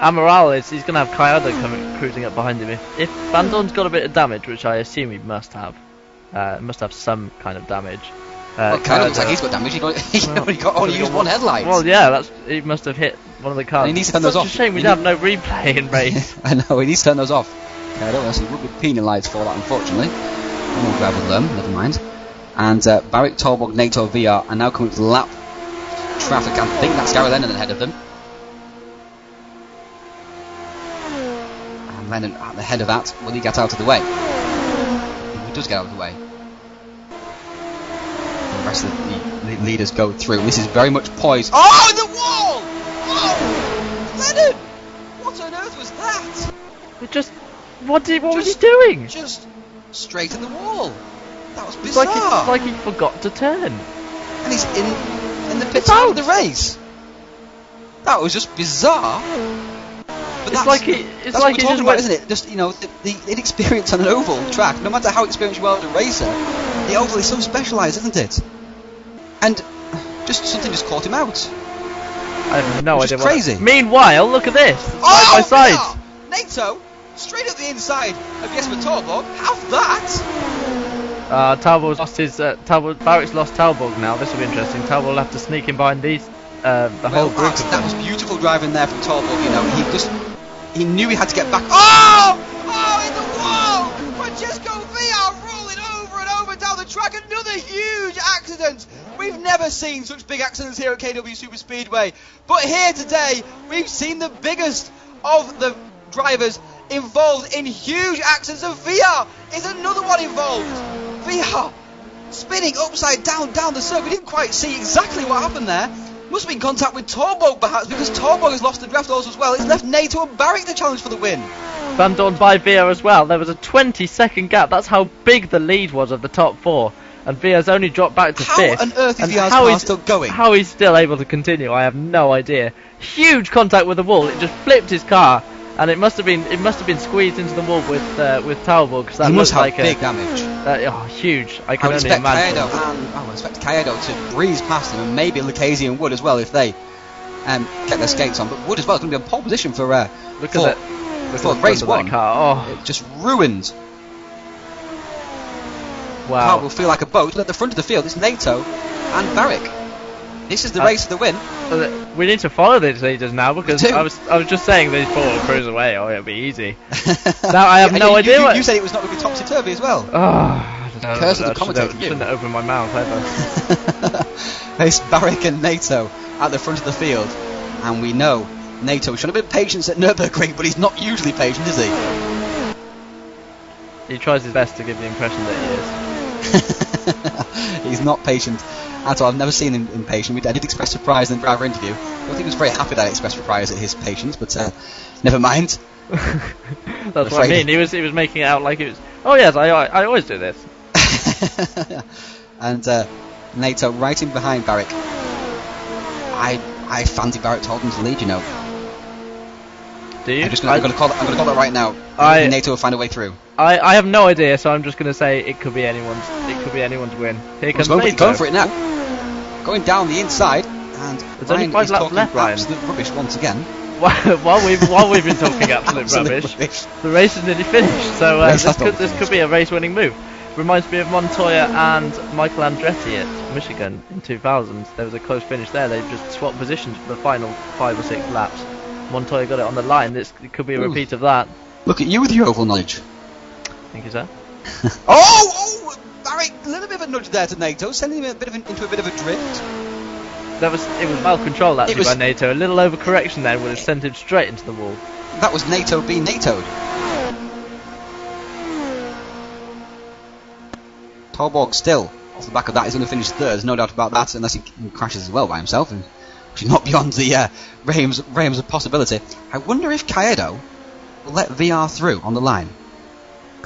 Amaral is he's going to have Caiado coming cruising up behind him. If if Vandoorne's got a bit of damage, which I assume he must have, uh, must have some kind of damage. Uh, well, kind of looks like he's got damage. He got, he Well, only got only used one headlight. Well, yeah, that's he must have hit one of the cars. And he needs to turn those off. a shame we have no replay in race. I know, he needs to turn those off. Okay, I don't know, so he would be penalised for that, unfortunately. I'm going to grab with them, never mind. And uh, Barrick, Torborg, NATO, VR are now coming to lap traffic. I think that's Gary Lennon ahead of them. And Lennon at the head of that. Will he get out of the way? He does get out of the way. The rest of the, the leaders go through. This is very much poised. Oh, the wall! Oh! Lennon! What on earth was that? It just what did what was he doing? Just straight in the wall. That was It's bizarre. like he, it's like he forgot to turn. and he's in in the It's out of the race. That was just bizarre. But that's, like he, it's that's like what we're just talking about, went. isn't it? Just you know, the, the inexperience on an oval track. No matter how experienced you are as a racer, the oval is so specialised, isn't it? And just something just caught him out. I have no Which idea. what- crazy. Meanwhile, look at this. Side oh, by side. NATO, straight up the inside of Jesper Torborg. Have that! Uh, Talbot's lost his. Uh, Talbot, Barrick's lost Talbot now. This will be interesting. Talbot will have to sneak in behind these. Uh, the whole group that, that was beautiful driving there from Talbot. You know, he just he knew he had to get back. Oh! Oh, in the wall! Francesco Villar rolling over and over down the track. Another huge accident. We've never seen such big accidents here at KW Superspeedway, but here today we've seen the biggest of the drivers involved in huge accidents. And Villar is another one involved. Villar spinning upside down down the circuit. We didn't quite see exactly what happened there. Must have been contact with Torborg perhaps because Torborg has lost the draft also as well. It's left Nato and Barrick the challenge for the win. Vandoorne by Via as well. There was a 20 second gap. That's how big the lead was of the top four. And Via's only dropped back to How fifth. on earth is and Villar's how car he's- still going? How he's still able to continue, I have no idea. Huge contact with the wall. It just flipped his car, and it must have been it must have been squeezed into the wall with uh, with Talbot because that must have like big a damage. uh, oh, huge. I I can would only expect imagine. And I would expect Caiado to breeze past him and maybe Lucchese and Wood as well if they um, kept their skates on. But Wood as well is going to be on pole position for uh, Look for, at that. Look for at race one. car. It just ruined. Oh Car wow. will feel like a boat. At the front of the field, it's NATO and Barrick. This is the Uh, race for the win. We need to follow these leaders now because. I was I was just saying these four will cruise away. Oh, it'll be easy. Now I have And no you, idea You, what- you said it was not going to be topsy turvy as well. Oh, I don't Curse know, of the shouldn't commentator. Shouldn't have opened my mouth ever. it's Barrick and NATO at the front of the field, and we know NATO should have been patient at Nürburgring, but he's not usually patient, is he? He tries his best to give the impression that he is. he's not patient at all. I've never seen him impatient. We- I did express surprise in the driver interview. I think he was very happy that I expressed surprise at his patience, but uh, never mind. That's what I mean. He was he was making it out like it was. Oh yes, I I, I always do this. and uh, NATO right in behind Barrick. I I fancy Barrick holding the lead, you know. Do you? I'm just gonna, I'm gonna call it. I'm gonna call it right now. I- NATO will find a way through. I, I have no idea, so I'm just going to say it could be anyone's. It could be anyone's win. Here He's comes going, going for it now. Going down the inside, and There's only five laps left, Ryan. absolute rubbish once again. while we've while we've been talking absolute, rubbish, the race is nearly finished. So uh, this could this could be a race-winning move. Reminds me of Montoya and Michael Andretti at Michigan in 2000. There was a close finish there. They just swapped positions for the final five or six laps. Montoya got it on the line. This it could be a Ooh. repeat of that. Look at you with your oval knowledge. Thank you, sir. Oh, oh, a little bit of a nudge there to NATO, sending him a bit of an, into a bit of a drift. That was it was well controlled actually was- by NATO. A little overcorrection there would have sent him straight into the wall. That was NATO being NATO'd. Torborg still off the back of that is going to finish third. There's no doubt about that, unless he crashes as well by himself, and which is not beyond the uh, realms, realms of possibility. I wonder if Caiado will let VR through on the line.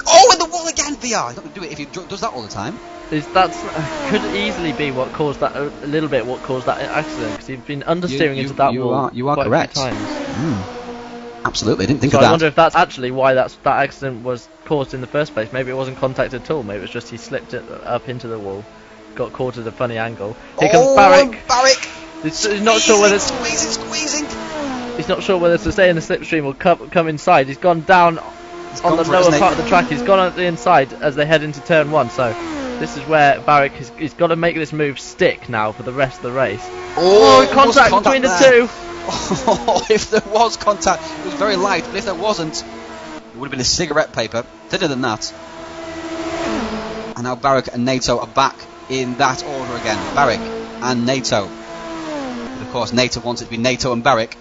Oh, and the wall again, VR. He's not going to do it if he does that all the time. Is that's uh, could easily be what caused that a little bit what caused that accident because he'd been understeering you- into that you wall are- you are quite correct. a few times. Hmm. Absolutely, I didn't think So of I that. wonder if that's actually why that's that accident was caused in the first place. Maybe it wasn't contact at all. Maybe it was just he slipped it up into the wall, got caught at a funny angle. Here oh, comes Barrick. Barrick. He's, he's not sure whether squeezing, squeezing. he's not sure whether to stay in the slipstream or come, come inside. He's gone down He's on the lower part of the track. He's gone on the inside as they head into turn one. So this is where Barrick has he's got to make this move stick now for the rest of the race. Oh, Oh, contact, almost between the two. Oh, if there was contact, it was very light, but if there wasn't, it would have been a cigarette paper. Thinner than that. And now Barrick and NATO are back in that order again. Barrick and NATO. But of course, NATO wants it to be NATO and Barrick.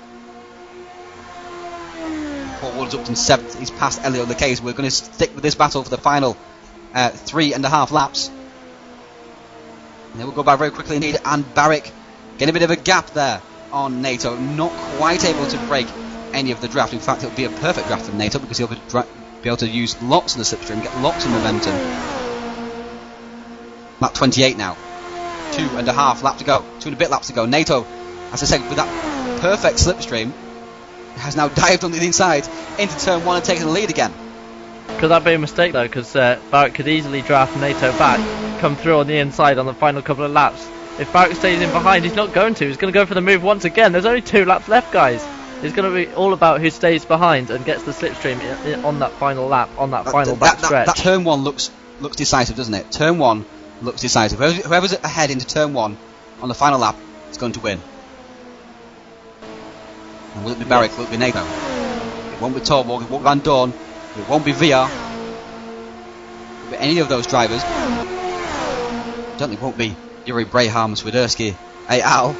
Up in seventh. He's past Elio Lucchese. We're going to stick with this battle for the final uh, three and a half laps. And they will go by very quickly indeed. And Barrick getting a bit of a gap there on NATO. Not quite able to break any of the draft. In fact, it'll be a perfect draft for NATO because he'll be, dra- be able to use lots of the slipstream, get lots of momentum. Lap 28 now. Two and a half lap to go. Two and a bit laps to go. NATO, as I said, with that perfect slipstream, has now dived on the inside into turn one and taken the lead again. Could that be a mistake though? Because uh, Barrick could easily draft Nato back, come through on the inside on the final couple of laps. If Barrick stays in behind, he's not going to. He's going to go for the move once again. There's only two laps left, guys. It's going to be all about who stays behind and gets the slipstream on that final lap, on that final that, back that, stretch. that turn one looks looks decisive, doesn't it? Turn one looks decisive. Whoever's, whoever's ahead into turn one on the final lap is going to win. And will it be Barrick? Will it be Nato? It won't be Torborg. It won't be Vandoorne. It won't be VR. It won't be any of those drivers. Certainly won't be Yuri Braham, Swiderski, hey Al.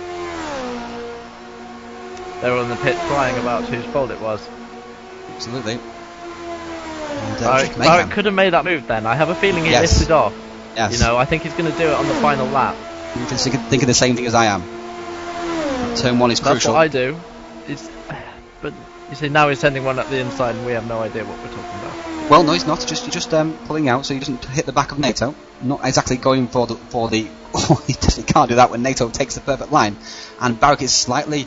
They were on the pit crying about whose fault it was. Absolutely. And, uh, could have made that move then. I have a feeling he Yes. lifted off. Yes. You know, I think he's going to do it on the final lap. You can think, of the same thing as I am. Turn one is That's crucial. what I do. It's, but you see, now he's sending one up the inside, and we have no idea what we're talking about. Well, no, he's not. Just just um, pulling out so he doesn't hit the back of NATO. Not exactly going for the for the. Oh, he definitely can't do that when NATO takes the perfect line. And Barrick is slightly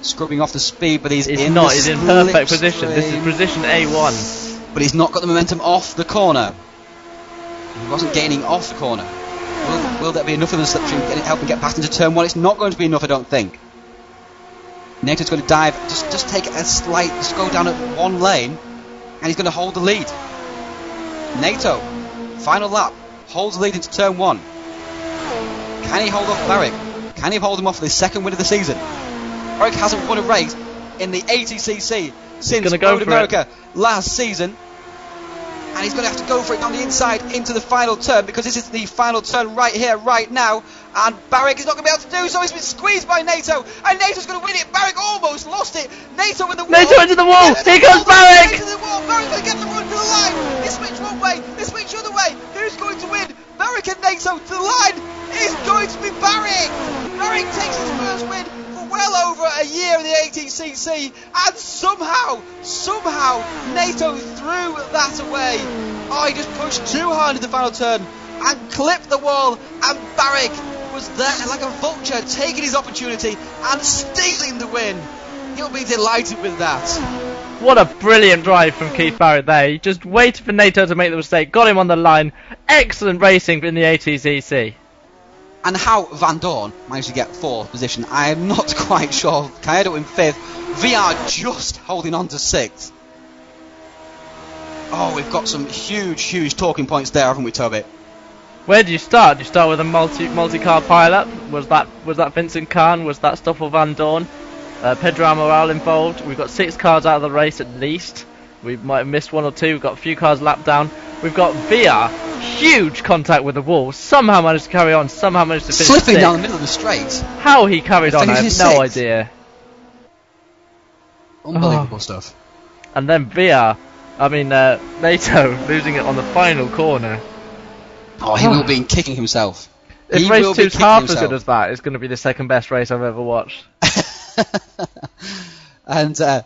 scrubbing off the speed, but he's He's in not. the He's in perfect position. This is position A1. But he's not got the momentum off the corner. He wasn't gaining off the corner. Will, will there be enough of the slipstream to help him get past into turn one? It's not going to be enough, I don't think. NATO's going to dive, just just take a slight, just go down at one lane, and he's going to hold the lead. NATO, final lap, holds the lead into turn one. Can he hold off Barrick? Can he hold him off for the second win of the season? Barrick hasn't won a race in the ATCC since go Road America last season. And he's going to have to go for it on the inside into the final turn because this is the final turn right here, right now. And Barrick is not going to be able to do so. He's been squeezed by NATO. And NATO's going to win it. Barrick almost lost it. NATO in the wall. NATO into the wall. Here wall. Barrick. Into the wall. Barrick's going to get the run to the line. They switch one way. They switch the other way. Who's going to win? Barrick and NATO to the line is going to be Barrick. Barrick takes his first win for well over a year in the ATCC, and somehow, somehow, NATO threw that away. Oh, he just pushed too hard in the final turn and clipped the wall, and Barrick was there like a vulture, taking his opportunity and stealing the win. He'll be delighted with that. What a brilliant drive from Keith Barrick there. He just waited for NATO to make the mistake, got him on the line. Excellent racing in the ATCC. And how Vandoorne managed to get fourth position, I am not quite sure. Caiado in fifth, VR just holding on to sixth. Oh, we've got some huge, huge talking points there, haven't we, Toby? Where do you start? Do you start with a multi multi car pileup? Was that was that Vincent Khan? Was that Stoffel Vandoorne? Uh, Pedro Amaral involved. We've got six cars out of the race at least. We might have missed one or two. We've got a few cars lapped down. We've got VR, huge contact with the wall. Somehow managed to carry on. Somehow managed to finish Slipping sixth. down the middle of the straight. How he carried on, I have no sixth. idea. Unbelievable stuff. And then VR, I mean uh, NATO losing it on the final corner. Oh, he will be kicking himself. If he race two's half as himself. good as that, it's going to be the second best race I've ever watched. and uh,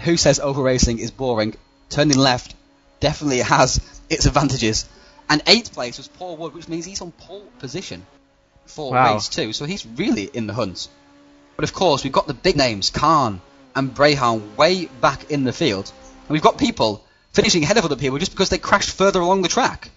who says over racing is boring? Turning left definitely has its advantages. And eighth place was Paul Wood, which means he's on pole position for Wow. race two, so he's really in the hunt. But of course, we've got the big names, Khan and Brehan, way back in the field, and we've got people finishing ahead of other people just because they crashed further along the track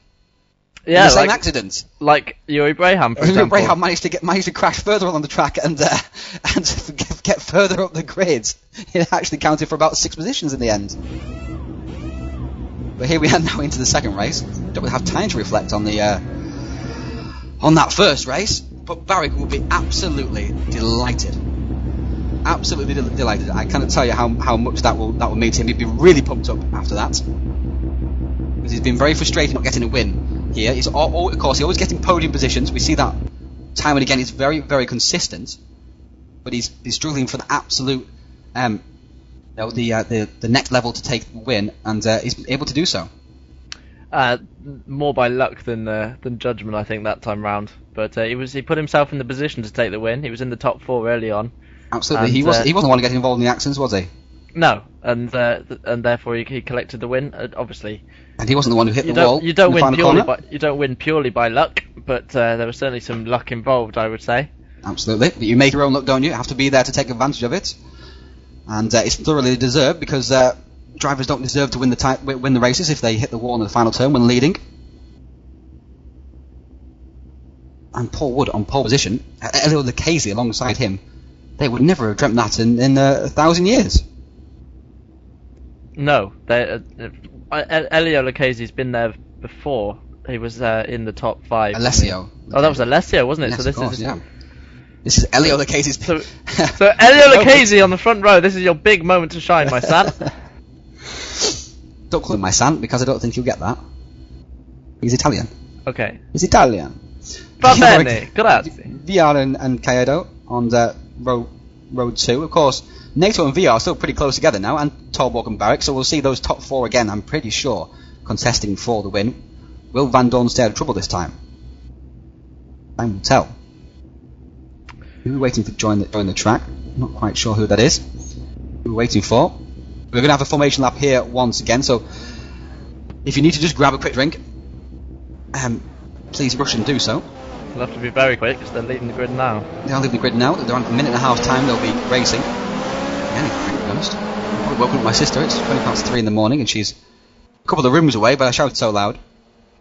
Yeah, the same like, accident. like Yuri Braham, for example. Brayhan managed to get managed to crash further along the track and uh, and get, get further up the grid. It actually counted for about six positions in the end. But here we are now into the second race. Don't really have time to reflect on the uh, on that first race. But Barrick will be absolutely delighted. Absolutely del- delighted. I cannot tell you how, how much that will that will mean to him. He'd be really pumped up after that because he's been very frustrated not getting a win here. He's al- al- of course he's always getting podium positions. We see that time and again. He's very very consistent, but he's, he's struggling for the absolute um, you know, the, uh, the the next level to take the win, and uh, he's able to do so. Uh, more by luck than uh, than judgment, I think, that time round. But uh, he was he put himself in the position to take the win. He was in the top four early on. Absolutely, And, he was uh, he wasn't the one getting involved in the accidents, was he? No, and uh, th- and therefore he, he collected the win. Uh, obviously, And he wasn't the one who hit you the wall. you don't win purely corner. by you don't win purely by luck, but uh, there was certainly some luck involved, I would say. Absolutely, but you make your own luck, don't you? You have to be there to take advantage of it. and uh, it's thoroughly deserved because uh, drivers don't deserve to win the ti- win the races if they hit the wall in the final turn when leading. And Paul Wood on pole position, Elio Lucchese alongside him, they would never have dreamt that in, in uh, a thousand years. No, they, uh, Elio Lucchese's been there before. He was uh, in the top five. Alessio. Oh, that was Alessio, wasn't it? Yes, so this course, is yeah. This is Elio Lucchese's. So, so Elio Lucchese on the front row. This is your big moment to shine, my son. don't call him my son because I don't think you'll get that. He's Italian. Okay. He's Italian. Va bene, grazie. VR and, and Caiado on the row, road two. Of course, NATO and VR are still pretty close together now, and Tolborg and Barrick, so we'll see those top four again, I'm pretty sure, contesting for the win. Will Vandoorne stay out of trouble this time? Time will tell. Who are we waiting for to join the, join the track? Not quite sure who that is. Who we're waiting for. We're going to have a formation lap here once again, so if you need to just grab a quick drink, um, please rush and do so. We'll have to be very quick because they're leaving the grid now. They are leaving the grid now. They're on a minute and a half time. They'll be racing. Yeah, to be honest. I've woken up my sister. It's 20 past three in the morning, and she's a couple of rooms away. But I shouted so loud.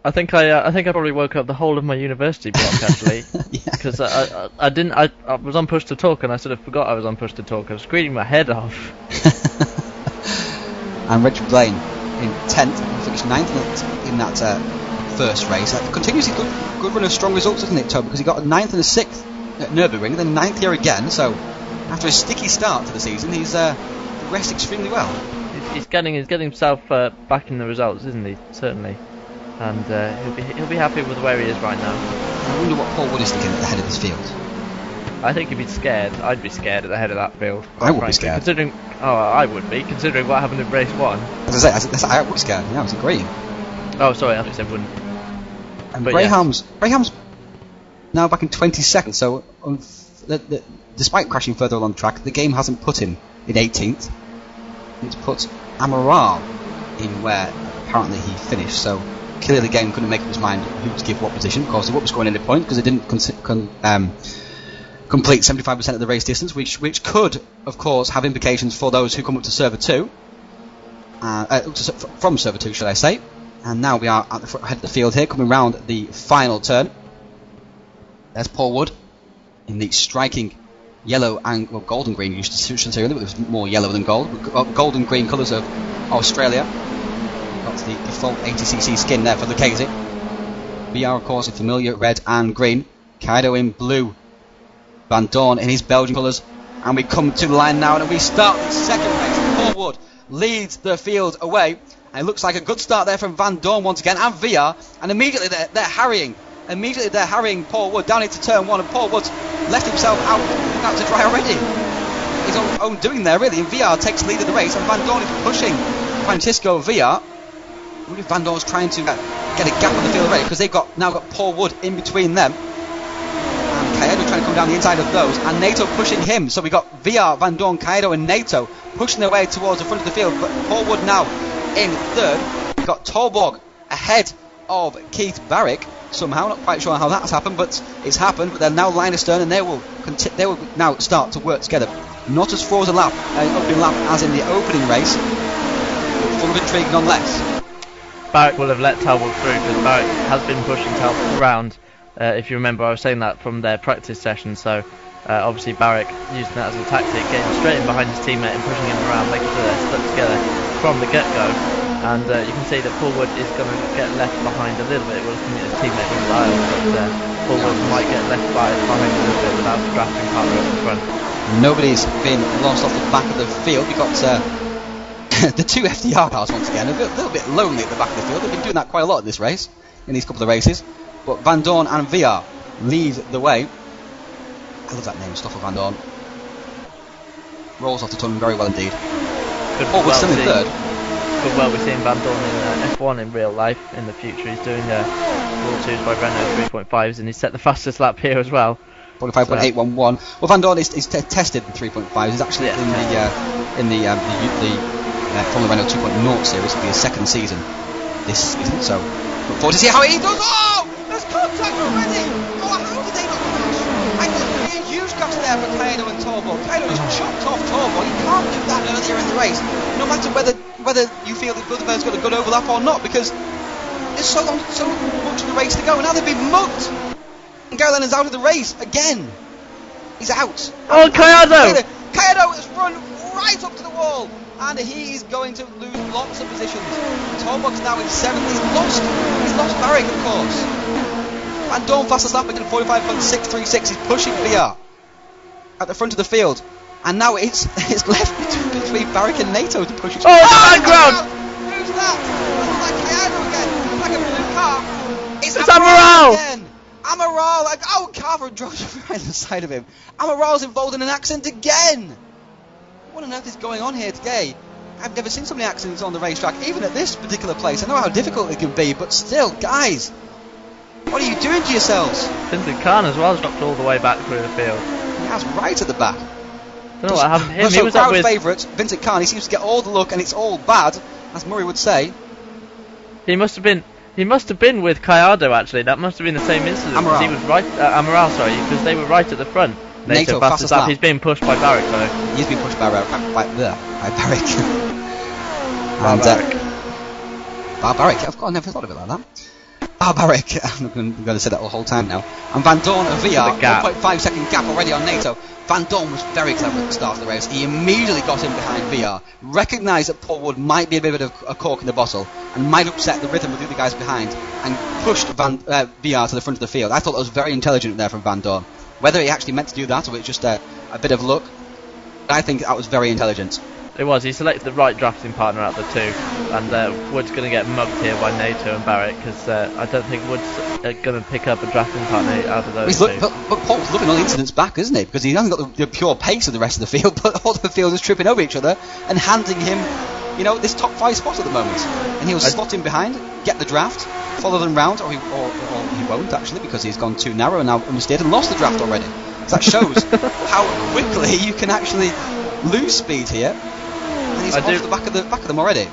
I think I, uh, I think I probably woke up the whole of my university block actually, Yeah. because I, I, I didn't, I, I was on push to talk and I sort of forgot I was on push to talk. I was screaming my head off. and Richard Blaine in 10th. He finished ninth in that uh, first race. Continues a good, good run of strong results, isn't it, Toby? Because he got a 9th and a 6th at Nürburgring, then 9th here again. So after a sticky start to the season, he's uh, progressed extremely well. He's, getting, he's getting himself uh, back in the results, isn't he? Certainly, and uh, he'll be, he'll be happy with where he is right now. I wonder what Paul Wood is thinking at the head of this field. I think he'd be scared. I'd be scared at the head of that field. I would be scared. Considering, oh, I would be considering what happened in race one. As I say, I, I was scared. Yeah, I was agreeing. Oh, sorry, I said wouldn't. And But Graham's Graham's now back in 22nd. So um, the, the, despite crashing further along the track, the game hasn't put him in 18th. It's put Amaral in where apparently he finished. So clearly, the game couldn't make up its mind who to give what position. Of course, they wouldn't score any point because it didn't consi- con- um, complete 75% of the race distance, which which could, of course, have implications for those who come up to server two. Uh, uh, to, from server two, should I say? And now we are at the head of the field here, coming round the final turn. There's Paul Wood in the striking yellow and well, golden green. You should, should say earlier, but it was more yellow than gold. Golden green colours of Australia. Got the default ATCC skin there for Lucchese. VR, of course, in familiar red and green. Caiado in blue. Vandoorne in his Belgian colours. And we come to the line now and we start the second race. Paul Wood leads the field away. And it looks like a good start there from Vandoorne once again and VR. And immediately they're, they're harrying. Immediately they're harrying Paul Wood down into turn one. And Paul Wood's left himself out, out to dry already. He's own, own doing there really. And VR takes lead of the race. And Vandoorne is pushing Francisco VR. I wonder if Vandoorne's trying to uh, get a gap on the field already because they've got now got Paul Wood in between them. And Caiado trying to come down the inside of those, and NATO pushing him. So we've got VR, Van Dorn, Caiado, and NATO pushing their way towards the front of the field. But Paul Wood now in third. We've got Tolborg ahead of Keith Barrick. Somehow, not quite sure how that's happened, but it's happened. But they're now line astern, and they will conti- they will now start to work together. Not as frozen lap, uh, opening lap as in the opening race, full of intrigue nonetheless. Barrick will have let Talbot through because Barrick has been pushing Talbot around. Uh, if you remember, I was saying that from their practice session. So uh, obviously Barrick using that as a tactic, getting straight in behind his teammate and pushing him around, making sure they're stuck together from the get-go. And uh, you can see that Wood is going to get left behind a little bit. We're looking at his teammate in Lyles, but uh, Paul might get left by, behind a little bit without drafting partner up the front. Nobody's been lost off the back of the field. We've got uh, the two FDR cars once again. A bit- little bit lonely at the back of the field. They've been doing that quite a lot in this race, in these couple of races. But Vandoorne and VR lead the way. I love that name, Stoffel Vandoorne. Rolls off the tongue very well indeed. Good Paul Wood's still in third. Good well, we're seeing Vandoorne in uh, F1 in real life in the future. He's doing uh, World 2s by Renault 3.5s and he's set the fastest lap here as well. 45.811. Well, Vandoorne is, is t- tested in 3.5s. He's actually Yeah. in the uh, in the um, the, the uh, Formula Renault 2.0 series. It'll be his second season this season. So look forward to see how he does. Oh, there's contact already. Oh, how did they not crash? I thought there would be a huge gap there for Caiado and Torbo. Caiado just chopped off Torbo. You can't do that earlier in the race. No matter whether whether you feel that Bilderberg's got a good overlap or not, because there's so long, so much of the race to go. Now they've been mugged. And Leonard's out of the race again. He's out. Oh, Caiado! Caiado has run right up to the wall, and he's going to lose lots of positions. Torbog's now in seventh. He's lost. He's lost Barrick, of course. Vandoorne fastest lap at 45.636. He's pushing VR at the front of the field, and now it's it's left between, between Barrick and NATO to push it. Oh, the high my ground! God! Who's that? That's like Caiado again. Like a blue car. It's, It's Amaral! again. Amaral, like, oh, Carver drives right on the side of him. Amaral's involved in an accident again. What on earth is going on here today? I've never seen so many accidents on the racetrack, even at this particular place. I know how difficult it can be, but still, guys, what are you doing to yourselves? Vincent Khan as well has dropped all the way back through the field. Has right at the back. Don't know what happened to him. He So was crowd favourite, Vincent Khan, he seems to get all the look and it's all bad, as Murray would say. He must have been. He must have been with Caiado actually. That must have been the same incident. 'cause He was right. Uh, Amaral, sorry, because they were right at the front. NATO, fastest fastest lap. lap. He's being pushed by Barrick though. He's been pushed by, Bar- by, by, by Barrick. and, Barrick. Uh, Barbaric, of course, I never thought of it like that. Barbaric, I'm going to say that the whole time now. And Vandoorne and VR, The gap. 1.5 second gap already on NATO. Vandoorne was very clever at the start of the race. He immediately got in behind VR, recognised that Paul Wood might be a bit of a cork in the bottle, and might upset the rhythm of the other guys behind, and pushed Van, uh, VR to the front of the field. I thought that was very intelligent there from Vandoorne. Whether he actually meant to do that or it's just a, a bit of luck, I think that was very intelligent. It was. He selected the right drafting partner out of the two, and uh, Wood's going to get mugged here by NATO and Barrett because uh, I don't think Wood's uh, going to pick up a drafting partner out of those He's two. but, but Paul's looking on the incidents back, isn't he? Because he hasn't got the, the pure pace of the rest of the field, but all the field is tripping over each other and handing him, you know, this top five spot at the moment. And he'll I- slot in behind, get the draft, follow them round, or he, or, or he won't actually because he's gone too narrow and now understeered and lost the draft already. So that shows how quickly you can actually lose speed here. He's I off do- the back of the back of them already.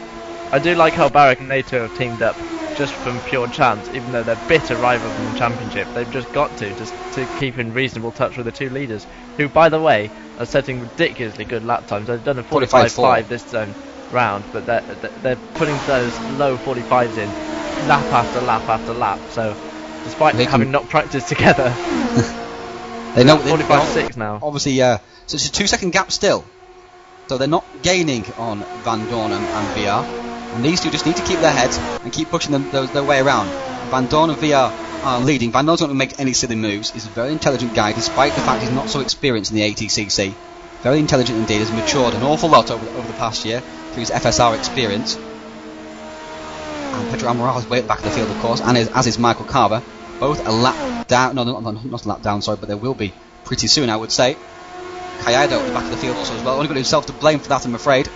I do like how Barrick and NATO have teamed up just from pure chance, even though they're bitter rivals in the championship. They've just got to just to keep in reasonable touch with the two leaders, who, by the way, are setting ridiculously good lap times. They've done a 45.4. 45.5 this um, round, but they're they're putting those low 45s in lap after lap after lap. So, despite They can- having not practiced together, They know they- 45.6 now. obviously, uh, so it's a two second gap still. So they're not gaining on Vandoorne and, VR. And these two just need to keep their heads and keep pushing them, their, their way around. Vandoorne and VR are leading. Vandoorne's not going to make any silly moves. He's a very intelligent guy, despite the fact he's not so experienced in the ATCC. Very intelligent indeed. Has matured an awful lot over, over the past year through his FSR experience. And Pedro Amaral is way back of the field, of course, and is, as is Michael Carver. Both a lap down, no, no, no, not a lap down, sorry, but they will be pretty soon, I would say. Caiado at the back of the field also as well. Only got himself to blame for that, I'm afraid.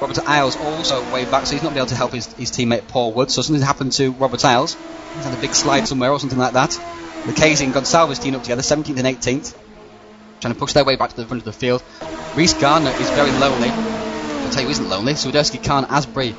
Robert Isles also way back, so he's not been able to help his, his teammate Paul Wood. So something's happened to Robert Isles. He's had a big slide somewhere or something like that. Lucchese and Gonsalves team up together, 17th and 18th. Trying to push their way back to the front of the field. Reese Gardner is very lonely. I'll tell you who isn't lonely. Swiderski, Khan, Asbury,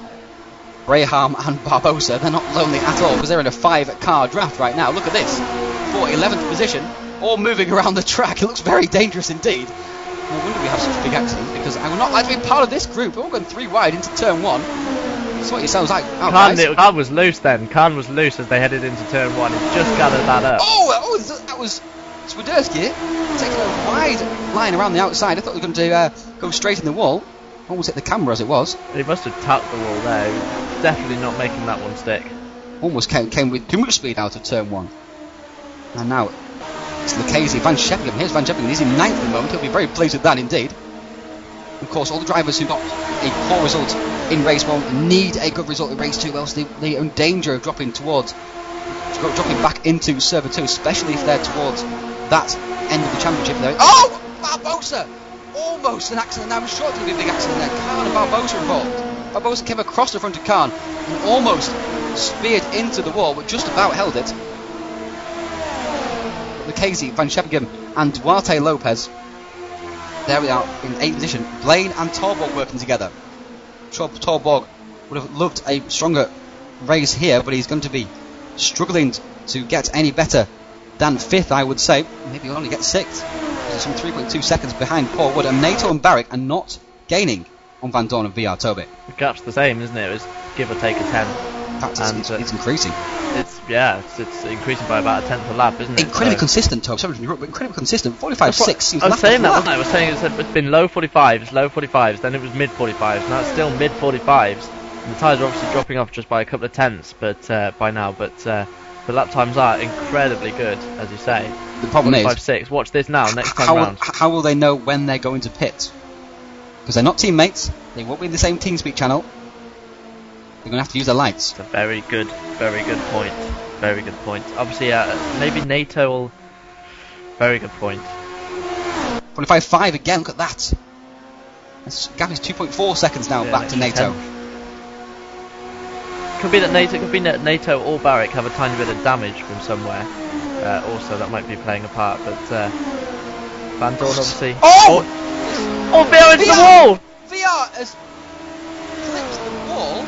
Braham and Barbosa. They're not lonely at all because they're in a five car draft right now. Look at this. For 11th position, all moving around the track. It looks very dangerous indeed. No wonder we have such big accidents because I would not like to be part of this group. We're all going three wide into turn one. That's what it sounds like. Oh, Khan. Khan was loose then. Khan was loose as they headed into turn one. He just gathered that up. Oh, oh, that was Swiderski taking a wide line around the outside. I thought they were going to uh, go straight in the wall. Almost hit the camera as it was. He must have tapped the wall there. Definitely not making that one stick. Almost came, came with too much speed out of turn one. And now it's Lucchese, Van Scheppingen. Here's Van Scheppingen. He's in ninth at the moment. He'll be very pleased with that indeed. Of course, all the drivers who got a poor result in race one need a good result in race two, else they, they are in danger of dropping towards, dropping back into server two, especially if they're towards that end of the championship. There. Oh, Barbosa! Almost an accident. Now I was sure to be a big accident there. Khan and Barbosa involved. Barbosa came across the front of Khan and almost speared into the wall, but just about held it. Lucchese, Van Scheppingen, and Duarte Lopez. There we are in eighth position. Blaine and Torborg working together. Tor- Torborg would have loved a stronger race here, but he's going to be struggling to get any better than fifth, I would say. Maybe he'll only get sixth. He's some 3.2 seconds behind Paul Wood, and NATO and Barrick are not gaining on Vandoorne and VR Toby. The gap's the same, isn't it? It's give or take a tenth. In fact, it's, And, it's, uh, it's increasing. It's yeah, it's, it's increasing by about a tenth a lap, isn't it? Incredibly So- consistent, Toby. Sorry, to interrupt, but incredibly consistent. 45 That's 6 I was saying that, wasn't I? I was saying it's, been low 45s, low 45s, then it was mid 45s, now it's still mid 45s. And the tyres are obviously dropping off just by a couple of tenths, but uh, by now, but uh, the lap times are incredibly good, as you say. The problem is, 45 6. Watch this now, next time how, round. how will they know when they're going to pit? Because they're not teammates. They won't be in the same TeamSpeak channel. They're going to have to use their lights. It's a very good, very good point. Very good point. Obviously, uh, maybe NATO will. Very good point. 45 5 again. Look at that. That's, gap is 2.4 seconds now Yeah, back to NATO. Could be that NATO, could be that NATO or Barrick have a tiny bit of damage from somewhere. Uh, also, that might be playing a part. But uh, Vandoorne obviously. Oh! Oh, oh into the wall! VR has clipped the wall.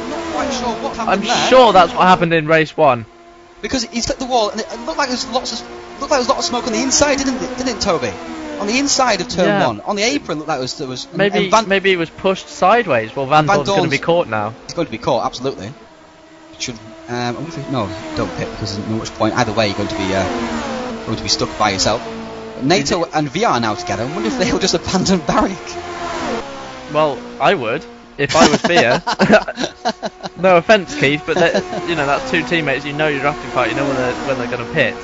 I'm not quite sure what happened I'm there. sure that's what happened in race one. Because he's hit the wall and it looked like there's lots of looked like there was a lot of smoke on the inside, didn't it? Didn't it, Toby? On the inside of turn Yeah. one, on the apron, looked like there was there was. Maybe Van, maybe he was pushed sideways. Well, Van, Vandoorne's going to be caught now. He's going to be caught, absolutely. Should um, if no, don't pit because there's not much point. Either way, you're going to be uh, going to be stuck by yourself. NATO and VR are now together. I wonder if they'll just abandon Barrick. Well, I would if I was Via. no offense, Keith, but you know that's two teammates. You know your drafting part. You know when they're when they're going to pit.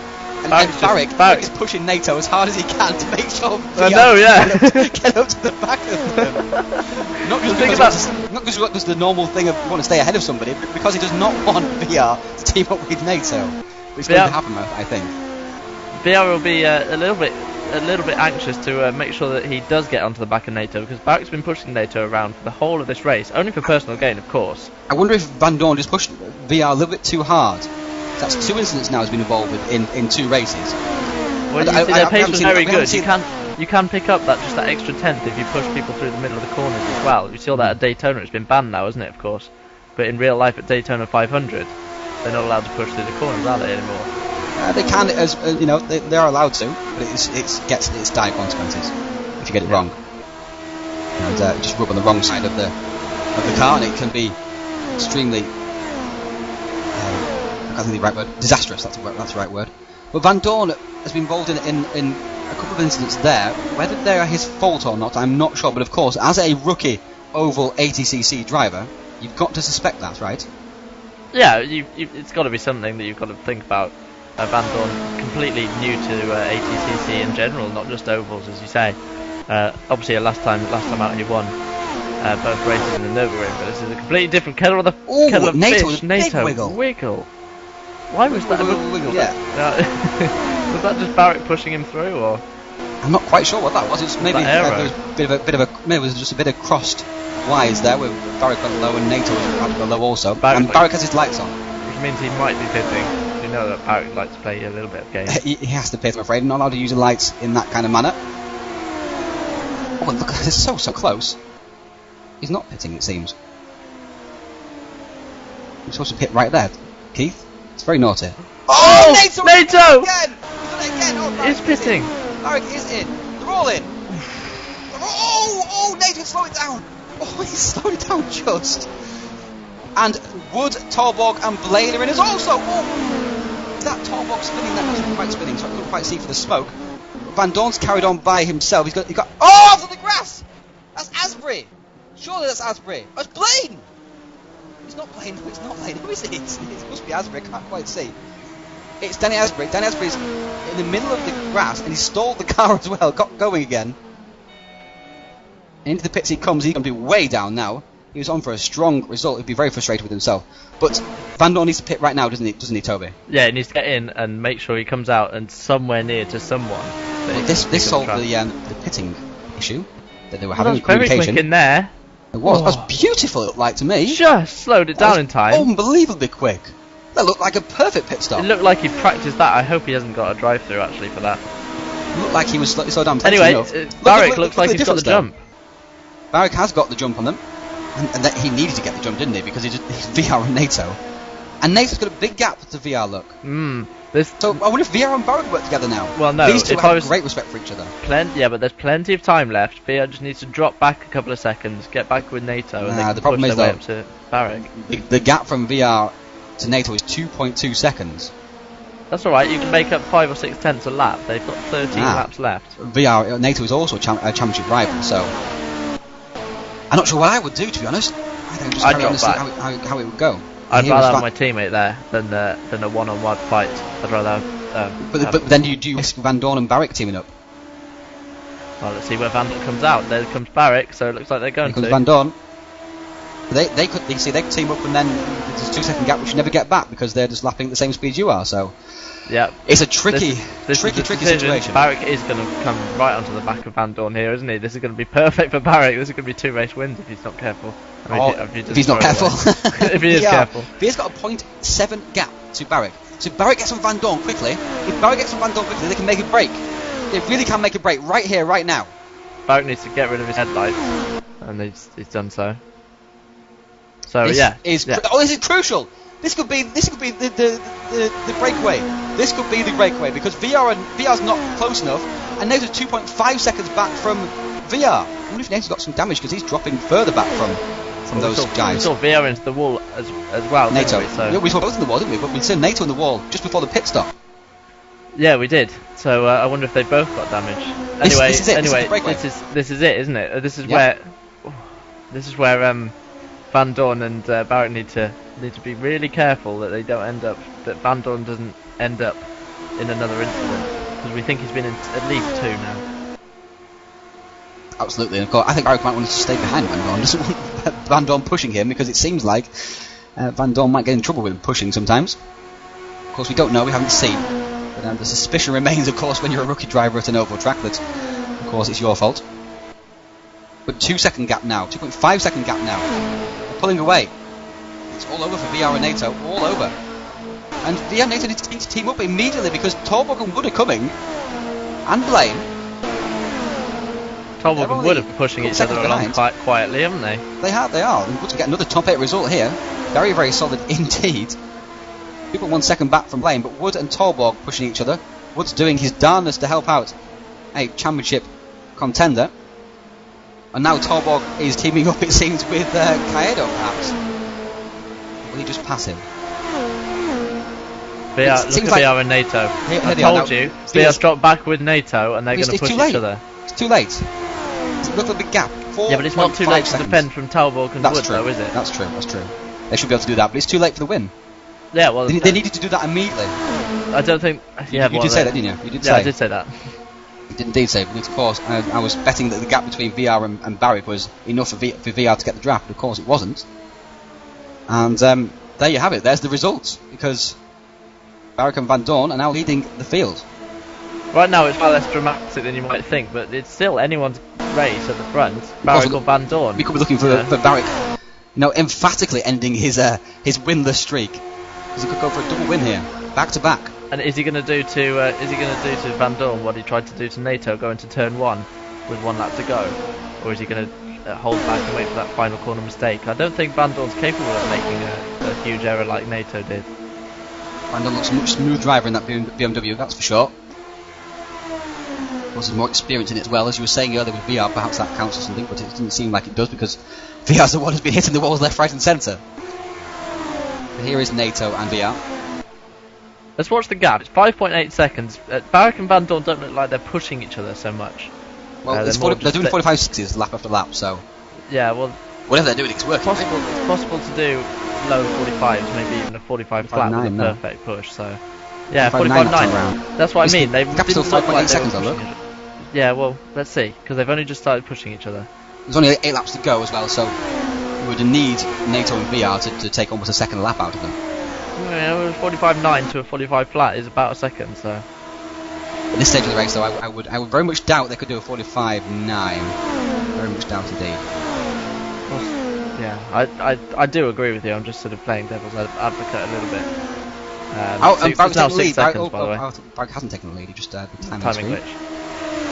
And, and just- Barrick, Barrick- Barrick is pushing NATO as hard as he can to make sure. I know, yeah. Get up, get up to the back of them. Not just because about- he wants to- not because he the normal thing of want to stay ahead of somebody, but because he does not want VR to team up with NATO. Which is going to happen, I think. Via will be uh, a little bit a little bit anxious to uh, make sure that he does get onto the back of NATO because Barrick's been pushing NATO around for the whole of this race, only for personal gain, of course. I wonder if Vandoorne just pushed VR a little bit too hard. That's two incidents now he's been involved with in, in two races. Well, you I- see, I their pace haven't was very good. You can you can pick up that just that extra tenth if you push people through the middle of the corners as well. You saw that at Daytona. It's been banned now, isn't it? Of course, but in real life at Daytona 500, they're not allowed to push through the corners, are they anymore? Uh, they can, as uh, you know, they, they are allowed to, but it's it's gets its dire consequences if you get it wrong. And uh, just rub on the wrong side of the of the car, and it can be extremely. Uh, I can't think of the right word. Disastrous. That's the that's the right word. But Vandoorne has been involved in, in in a couple of incidents there. Whether they are his fault or not, I'm not sure. But of course, as a rookie oval ATCC driver, you've got to suspect that, right? Yeah, you, you, it's got to be something that you've got to think about. Uh, Vandoorne, completely new to uh, ATCC in general, not just ovals, as you say. Uh, obviously, last time, last time out, he won uh, both races in the Nürburgring, but this is a completely different kettle of the Ooh, kettle of NATO fish. a NATO wiggle. wiggle. Why was that? Wiggle, wiggle, yeah. Uh, was that just Barrett pushing him through, or I'm not quite sure what that was. It's maybe there was a bit of a bit of a maybe it was just a bit of crossed wires there with Barrick went low and NATO was low also. Barrick- and Barrick has his lights on. which means he might be pitting. You know that Barrett likes to play a little bit of game. he, he has to pit, I'm afraid. Not allowed to use the lights in that kind of manner. Oh, look, it's so so close. He's not pitting, it seems. He's supposed to pit right there, Keith. It's very naughty. Oh, oh NATO! NATO! Again! It again! Oh, He's Barrick is pitting. in. Barrick is in. They're all in. Oh, oh, NATO, slow it down. Oh, he slowed it down just. And Wood, Torborg, and Blade are in as also. Oh, that Torborg spinning there wasn't quite spinning, so I couldn't quite see for the smoke. Vandoorne's carried on by himself. He's got, he got. Oh, of the grass! That's Asbury. Surely that's Asbury. That's Blaine. It's not Blaine. It's not Blaine. Who is it? It must be Asbury. I can't quite see. It's Danny Asbury. Danny Asbury's in the middle of the grass and he stalled the car as well. Got going again. Into the pits he comes. He's going to be way down now. He was on for a strong result. He'd be very frustrated with himself. But Vandoorne needs to pit right now, doesn't he? Doesn't he, Toby? Yeah, he needs to get in and make sure he comes out and somewhere near to someone. Well, this this solved the um, the pitting issue that they were Well, having that was very communication. quick in there. It was. That Oh. was beautiful. It looked like to me. Just slowed it That down in time. Unbelievably quick. That looked like a perfect pit stop. It looked like he practiced that. I hope he hasn't got a drive through actually for that. looked like he was slow, slow down. Anyway, uh, Look Barrick look- looks look like he's got the there. jump. Barrick has got the jump on them, and, and that he needed to get the jump, didn't he? Because he just, he's VR and NATO, And NATO's got a big gap to VR look. There's So I wonder if VR and Barrett work together now. Well, no, These two have great respect for each other. plenty. Yeah, but there's plenty of time left. VR just needs to drop back a couple of seconds, get back with NATO, and they Nah, can the problem push is, their way though- up to Barrick. The, the gap from VR to NATO is 2.2 seconds. That's all right. You can make up five or six tenths a lap. They've got 13 Ah. laps left. VR NATO is also a, cham- a championship rival, so I'm not sure what I would do to be honest. I think just I'd drop see back. how it, how, how it would go. I'd rather have my teammate there than uh, than a one-on-one fight. I'd rather have. Um, but, have- but then you do you risk Vandoorne and Barrick teaming up. well, let's see where Van Dijk comes out. There comes Barrick, so it looks like they're going Here comes to. Vandoorne. They they could they see they could team up and then there's a two second gap which you never get back because they're just lapping at the same speed you are. So yeah. it's a tricky This, this tricky tricky situation. Barrick is going to come right onto the back of Vandoorne here, isn't he? This is going to be perfect for Barrick. This is going to be two race wins if he's not careful. I mean, Oh, if, he, if he's not careful. if he is Yeah. careful. If he's got a 0.7 gap to Barrick. So if Barrick gets on Vandoorne quickly. If Barrick gets on Vandoorne quickly, they can make a break. They really can make a break right here, right now. Barrick needs to get rid of his headlights, and he's, he's done so. So this yeah, is yeah. oh, this is crucial. This could be this could be the the, the, the breakaway. This could be the breakaway because VR and VR's not close enough, and Nate's 2.5 seconds back from VR. I wonder if Nate's got some damage because he's dropping further back from from we those saw, guys. We saw VR into the wall as as well. NATO. we? So Yeah, we saw both in the wall, didn't we? But we saw NATO in the wall just before the pit stop. Yeah, we did. So uh, I wonder if they both got damage. Anyway, this is it, this is the anyway, breakaway. this is this is it, isn't it? Uh, This is Yeah. where this is where um, Vandoorne and uh, Barrett need to need to be really careful that they don't end up that Vandoorne doesn't end up in another incident because we think he's been in at least two now. Absolutely, and of course, I think Barrick might want to stay behind Vandoorne. Doesn't want Vandoorne pushing him because it seems like uh, Vandoorne might get in trouble with him pushing sometimes. Of course, we don't know, we haven't seen, but um, the suspicion remains, of course, when you're a rookie driver at an oval track that, of course, it's your fault. But two second gap now, 2.5 second gap now. They're pulling away. It's all over for VR and NATO, all over. And VR and NATO need to, need to team up immediately because Torborg and Wood are coming, and Blaine. They're and Wood are pushing each other along quite quietly, haven't they? They are, they are. And Wood's get another top 8 result here. Very, very solid indeed. People one second back from Blaine, but Wood and Torborg pushing each other. Wood's doing his darnest to help out a championship contender. And now Torborg is teaming up, it seems, with uh, Caiado, perhaps. Will he just pass him? VR, It look like- VR and NATO. Here- I here they are told you, Spears- VR's dropped back with NATO and they're It's- going to push too each late. other. It's too late. Look at the gap. Yeah, but it's not too 4.5 late to seconds. defend from Talbot and That's Wood, true. though, is it? That's true. That's true. They should be able to do that, but it's too late for the win. yeah, well, They, they needed to do that immediately. I don't think. Yeah, you well, did say that, didn't you? You did Yeah, say. I did say that. Did indeed say, but of course, I, I was betting that the gap between VR and, and Barrick was enough for, v, for VR to get the draft, but of course it wasn't. And um, there you have it, there's the results, because Barrick and Vandoorne are now leading the field. Right now, it's far less dramatic than you might think, but it's still anyone's race at the front. Barrick or Vandoorne. We could be looking for, Yeah. for Barrick, you know, emphatically ending his uh, his winless streak, because he could go for a double win here, back to back. And is he going to do to uh, is he going to do to Vandoorne what he tried to do to NATO, going to turn one with one lap to go, or is he going to uh, hold back and wait for that final corner mistake? I don't think Vandoorne's capable of making a, a huge error like NATO did. Vandoorne looks a much smooth driver in that BMW, that's for sure. Course, more experienced in it as well. As you were saying earlier with VR, perhaps that counts or something, but it doesn't seem like it does because VR's the one who's been hitting the walls left, right, and centre. Here is NATO and VR. Let's watch the gap. It's 5.8 seconds. Uh, Barrick and Vandoorne don't look like they're pushing each other so much. Well, Uh, they're 40, they're doing the- 45 sixes lap after lap, so Yeah, well, whatever they're doing, it's working. it's possible. It's possible to do low 45s, maybe even a 45 flat with a 45.9, no. perfect push. So, yeah, 45.9 45.9. laps around. That's what I mean. They the gap's didn't still look like 5.8 seconds, though, pushing each- Yeah, well, let's see, because they've only just started pushing each other. There's only eight laps to go as well, so we would need NATO and VR to, to take almost a second lap out of them. Yeah, well, 45.9 to a 45 flat is about a second, so. At this stage of the race, though, I, I would I would very much doubt they could do a 45.9. Very much doubt indeed. Well, yeah, I, I I do agree with you. I'm just sort of playing devil's advocate a little bit. Um, Oh, six, um, it's now six seconds, oh, by the way. oh, oh, Barrick hasn't taken the lead. He just uh, timing, Timing glitch.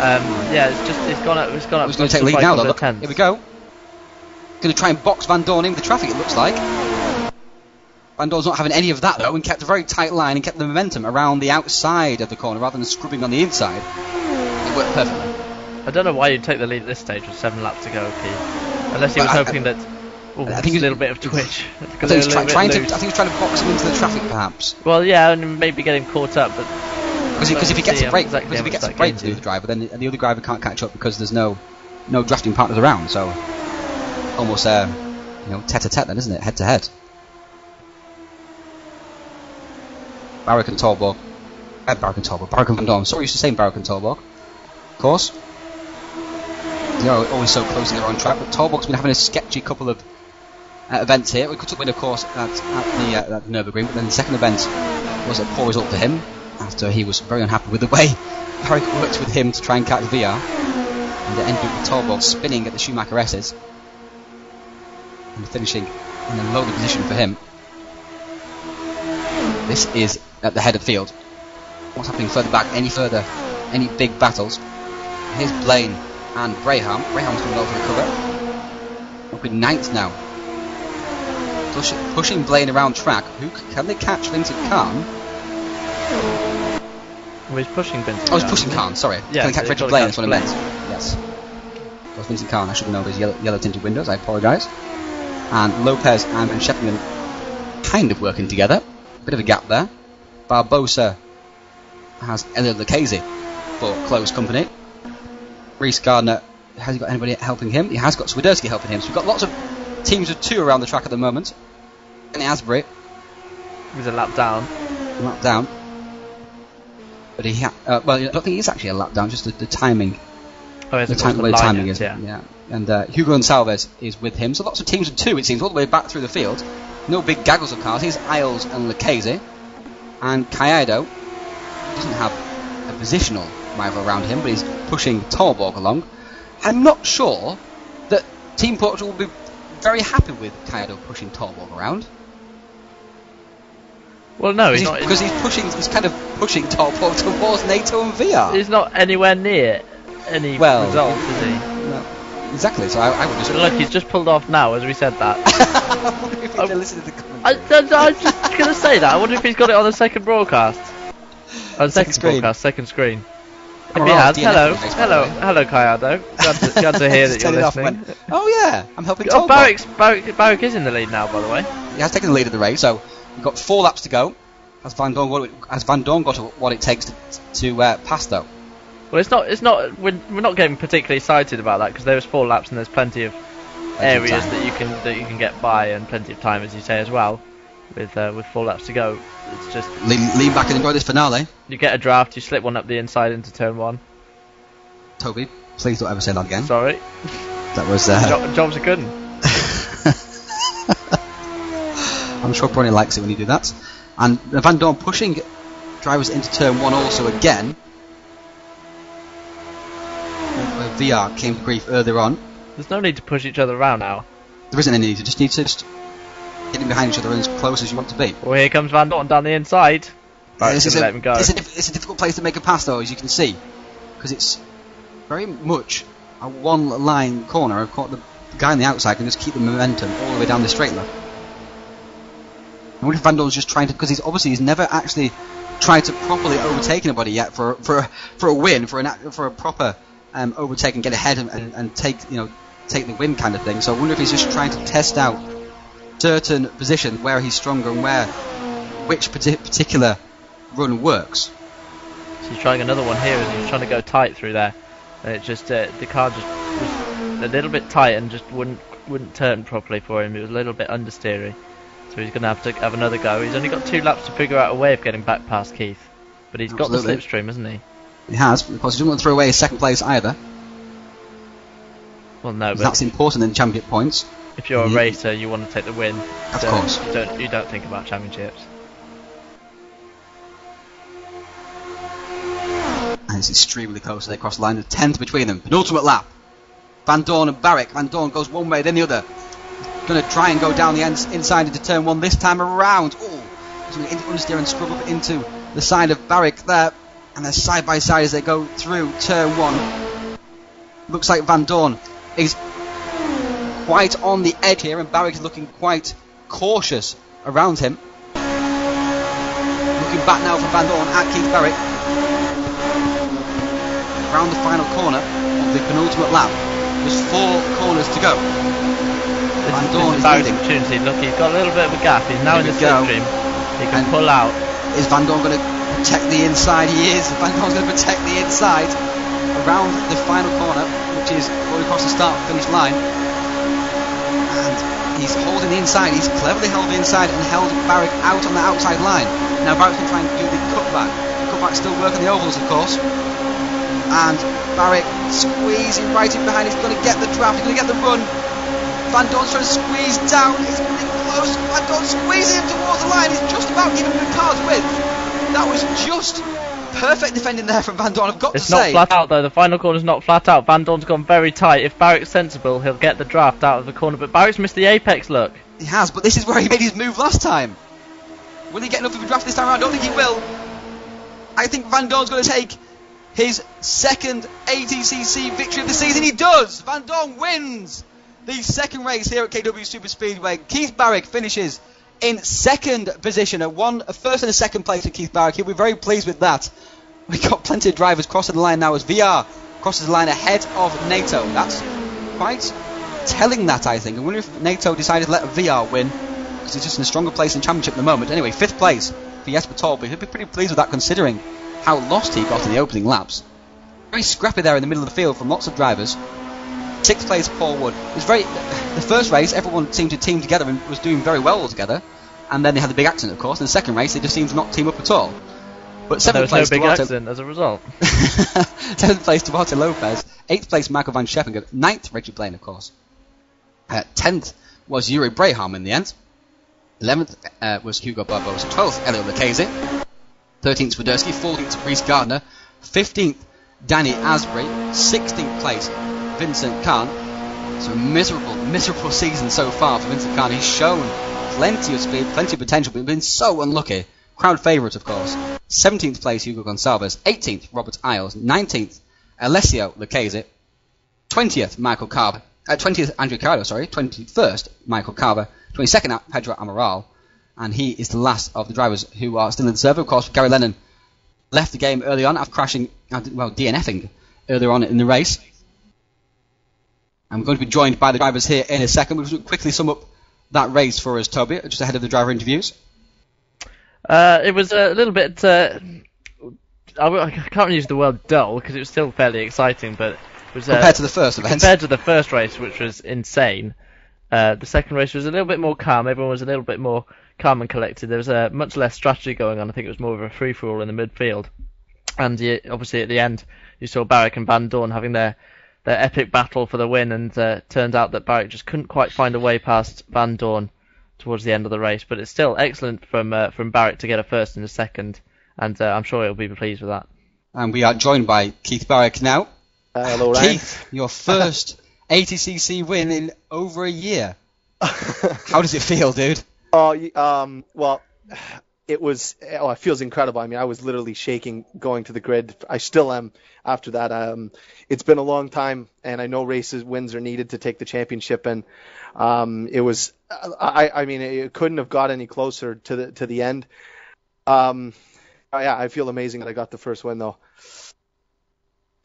Um, yeah, it's just it's gone up. It's gone up. Who's going to take the lead now, though? Look, here we go. Going to try and box Vandoorne in the traffic, it looks like. Vandoorne's not having any of that though, and kept a very tight line and kept the momentum around the outside of the corner rather than scrubbing on the inside. It worked perfectly. I don't know why you'd take the lead at this stage with seven laps to go, Keith. Unless he was Well, I- hoping that. Oh, I I think a little bit of twitch. I think, he was try- trying to, I think he was trying to box him into the traffic, perhaps. Well, yeah, and maybe getting caught up, but Because if he gets a break, exactly because if he gets a break to the other driver, then the, the other driver can't catch up because there's no no drafting partners around. So almost uh, you know tete a tete then, isn't it? Head to head Barrick and Tolborg. Uh, Barrick and Tolborg. Barrick and Vandoorne. I'm sorry, used to say Barrick and Tolborg. Of course. They're always so close to their own track, but Tolborg's been having a sketchy couple of uh, events here. We took win, of course, at, at the uh, at Nürburgring, but then the second event was a poor result for him after he was very unhappy with the way Barrick worked with him to try and catch VR. And it ended up with Tolborg spinning at the Schumacher S's and finishing in a lower position for him. This is at the head of the field. What's happening further back? Any further? Any big battles? Here's Blaine and Braham. Braham's coming over the cover. Up in ninth now. Push, pushing Blaine around track. Who can they catch Vincent Khan? well, he's pushing Vincent. Oh, he's pushing? Khan. Sorry. Yeah, can they catch Richard Blaine? That's what I meant. Yes. Was Vincent Khan. I should have known those yellow, yellow tinted windows. I apologise. And Lopez and Van kind of working together. Bit of a gap there. Barbosa has Elliot Lucchese for close company. Reese Gardner has he got anybody helping him? He has got Swiderski helping him. So we've got lots of teams of two around the track at the moment. And Asbury He's a lap down. lap down. But he, ha- uh, well, I don't think he's actually a lap down. Just the, the timing, Oh, he the, time, the the timing is. Yeah. And uh, Hugo Gonsalves is with him. So lots of teams of two, it seems, all the way back through the field. No big gaggles of cars. Here's Isles and Lucchese. And Caiado doesn't have a positional rival around him, but he's pushing Torborg along. I'm not sure that Team Portugal will be very happy with Caiado pushing Torborg around. Well, no, he's He's- not. because he's pushing, he's kind of pushing Torborg towards NATO and VR. He's not anywhere near any Well, results, is he? Exactly. So I, I would just Look, he's just pulled off now as we said that. I wonder if they to the I, commentary. I, I was just gonna say that. I wonder if he's got it on the second broadcast. On the second, screen. broadcast, second screen. If he has, hello, hello, hello, Caiado. Glad to, glad to hear that you're turned it off and listening. went, oh yeah, I'm helping Oh. Barrick's, Barrick, Barrick is in the lead now, by the way. He has taken the lead of the race, so we've got four laps to go. Has Vandoorne got, has Vandoorne got what it takes to, to uh, pass though? Well, it's not, it's not. We're, we're not getting particularly excited about that because there's four laps and there's plenty of areas that you can that you can get by and plenty of time, as you say as well. With uh, with four laps to go, it's just Lean, lean back and enjoy this finale. you get a draft, you slip one up the inside into turn one. Toby, please don't ever say that again. Sorry, That was. Uh, jo- jobs are good. I'm sure Brony likes it when you do that. And Vandoorne pushing drivers into turn one also again. Where VR came to grief earlier on. There's no need to push each other around now. There isn't any need. You just need to just get in behind each other and as close as you want to be. Well, here comes Vandoorne down the inside. Right, this is gonna a, let him go. It's, a, it's a difficult place to make a pass though, as you can see, because it's very much a one-line corner. Of course, the guy on the outside can just keep the momentum all the way down the straight line. I wonder if Vandoorne's just trying to, because he's obviously he's never actually tried to properly overtake anybody yet for for a, for a win, for an for a proper um, overtake and get ahead and, and, and take you know take the win kind of thing. So I wonder if he's just trying to test out certain positions where he's stronger and where which parti- particular run works. So he's trying another one here, and he's trying to go tight through there, and it just uh, the car just was a little bit tight and just wouldn't wouldn't turn properly for him. It was a little bit understeery, so he's going to have to have another go. He's only got two laps to figure out a way of getting back past Keith, but he's got the slipstream, hasn't he? He has, but of course, he doesn't want to throw away his second place either. Well, no, but That's important in championship points. if you're a Ye- racer, you want to take the win. Of so course. you don't you don't think about championships. And it's extremely close. They cross the line. There's tenth between them. Penultimate lap. Vandoorne and Barrick. Vandoorne goes one way, then the other. Going to try and go down the inside into turn one this time around. Oh, he's going to understeer and scrub up into the side of Barrick there. And they're side by side as they go through turn one. Looks like Vandoorne is quite on the edge here, and Barrick is looking quite cautious around him. Looking back now for Vandoorne at Keith Barrick. Around the final corner of the penultimate lap. There's four corners to go. Vandoorne is leading. opportunity. Look, he's got a little bit of a gap. He's now Here in the slipstream. He can And- pull out. Is Vandoorne going to protect the inside? He is. Vandoorne's going to protect the inside around the final corner, which is going across the start finish line. And he's holding the inside. He's cleverly held the inside and held Barrick out on the outside line. Now Barrick's going to try and do the cutback. The cutback still working the ovals, of course. And Barrick squeezing right in behind. He's going to get the draft. He's going to get the run. Vandoorne's trying to squeeze down. He's getting close. Vandoorne squeezing him towards the line. He's just about giving the car's width. That was just perfect defending there from Vandoorne. I've got It's to not say. flat out though. The final corner's not flat out. Vandoorne's gone very tight. If Barrick's sensible, he'll get the draft out of the corner. But Barrick's missed the apex. Look. He has, but this is where he made his move last time. Will he get enough of a draft this time around? I don't think he will. I think Vandoorne's going to take his second ATCC victory of the season. He does. Vandoorne wins the second race here at KW Superspeedway. Keith Barrick finishes in second position, a one, first and a second place for Keith Barrick. He'll be very pleased with that. We've got plenty of drivers crossing the line now as VR crosses the line ahead of NATO. That's quite telling that, I think. I wonder if NATO decided to let VR win because he's just in a stronger place in championship at the moment. Anyway, fifth place for Jesper Torby. He'll be pretty pleased with that considering how lost he got in the opening laps. Very scrappy there in the middle of the field from lots of drivers. Sixth place, Paul Wood. It was very. The first race, everyone seemed to team together and was doing very well together. And then they had the big accident, of course. In the second race, they just seemed to not team up at all. But seventh was no place, big Duarte- accident as a result. Seventh place, Duarte Lopez. Eighth place, Michael Van Scheppingen. Ninth, Richard Blaine, of course. Uh, tenth was Yuri Braham in the end. Eleventh uh, was Hugo Barbosa. Twelfth, Elio Lucchese. Thirteenth, Swiderski. Fourteenth, Reese Gardner. Fifteenth, Danny Asbury. Sixteenth place, Vincent. It's a miserable, miserable season so far for Vincent Khan. He's shown plenty of speed, plenty of potential, but he's been so unlucky. Crowd favourite, of course. 17th place, Hugo Gonçalves. 18th, Robert Isles. 19th, Alessio Lucchese. 20th, Michael Carver. Uh, 20th, Andrew Cardo, sorry. 21st, Michael Carver. 22nd, Pedro Amaral. And he is the last of the drivers who are still in the server. Of course, Gary Lennon left the game early on after crashing, uh, well, DNFing earlier on in the race. We're going to be joined by the drivers here in a second. We'll quickly sum up that race for us, Toby, just ahead of the driver interviews. Uh, it was a little bit. Uh, I, can't use the word dull because it was still fairly exciting, but it was uh, Compared to the first event. compared to the first race, which was insane. Uh, the second race was a little bit more calm. Everyone was a little bit more calm and collected. There was uh, much less strategy going on. I think it was more of a free for all in the midfield. And you, obviously at the end, you saw Barrick and Vandoorne having their their epic battle for the win, and uh, turned out that Barrick just couldn't quite find a way past Vandoorne towards the end of the race. But it's still excellent from uh, from Barrick to get a first and a second, and uh, I'm sure he'll be pleased with that. And we are joined by Keith Barrick now. Uh, hello, Ryan. Keith, your first ATCC win in over a year. How does it feel, dude? Oh, um, well, it was. Oh, it feels incredible. I mean, I was literally shaking going to the grid. I still am after that. Um, it's been a long time, and I know races wins are needed to take the championship, and um, it was. I, I mean, it couldn't have got any closer to the to the end. Um, yeah, I feel amazing that I got the first win though.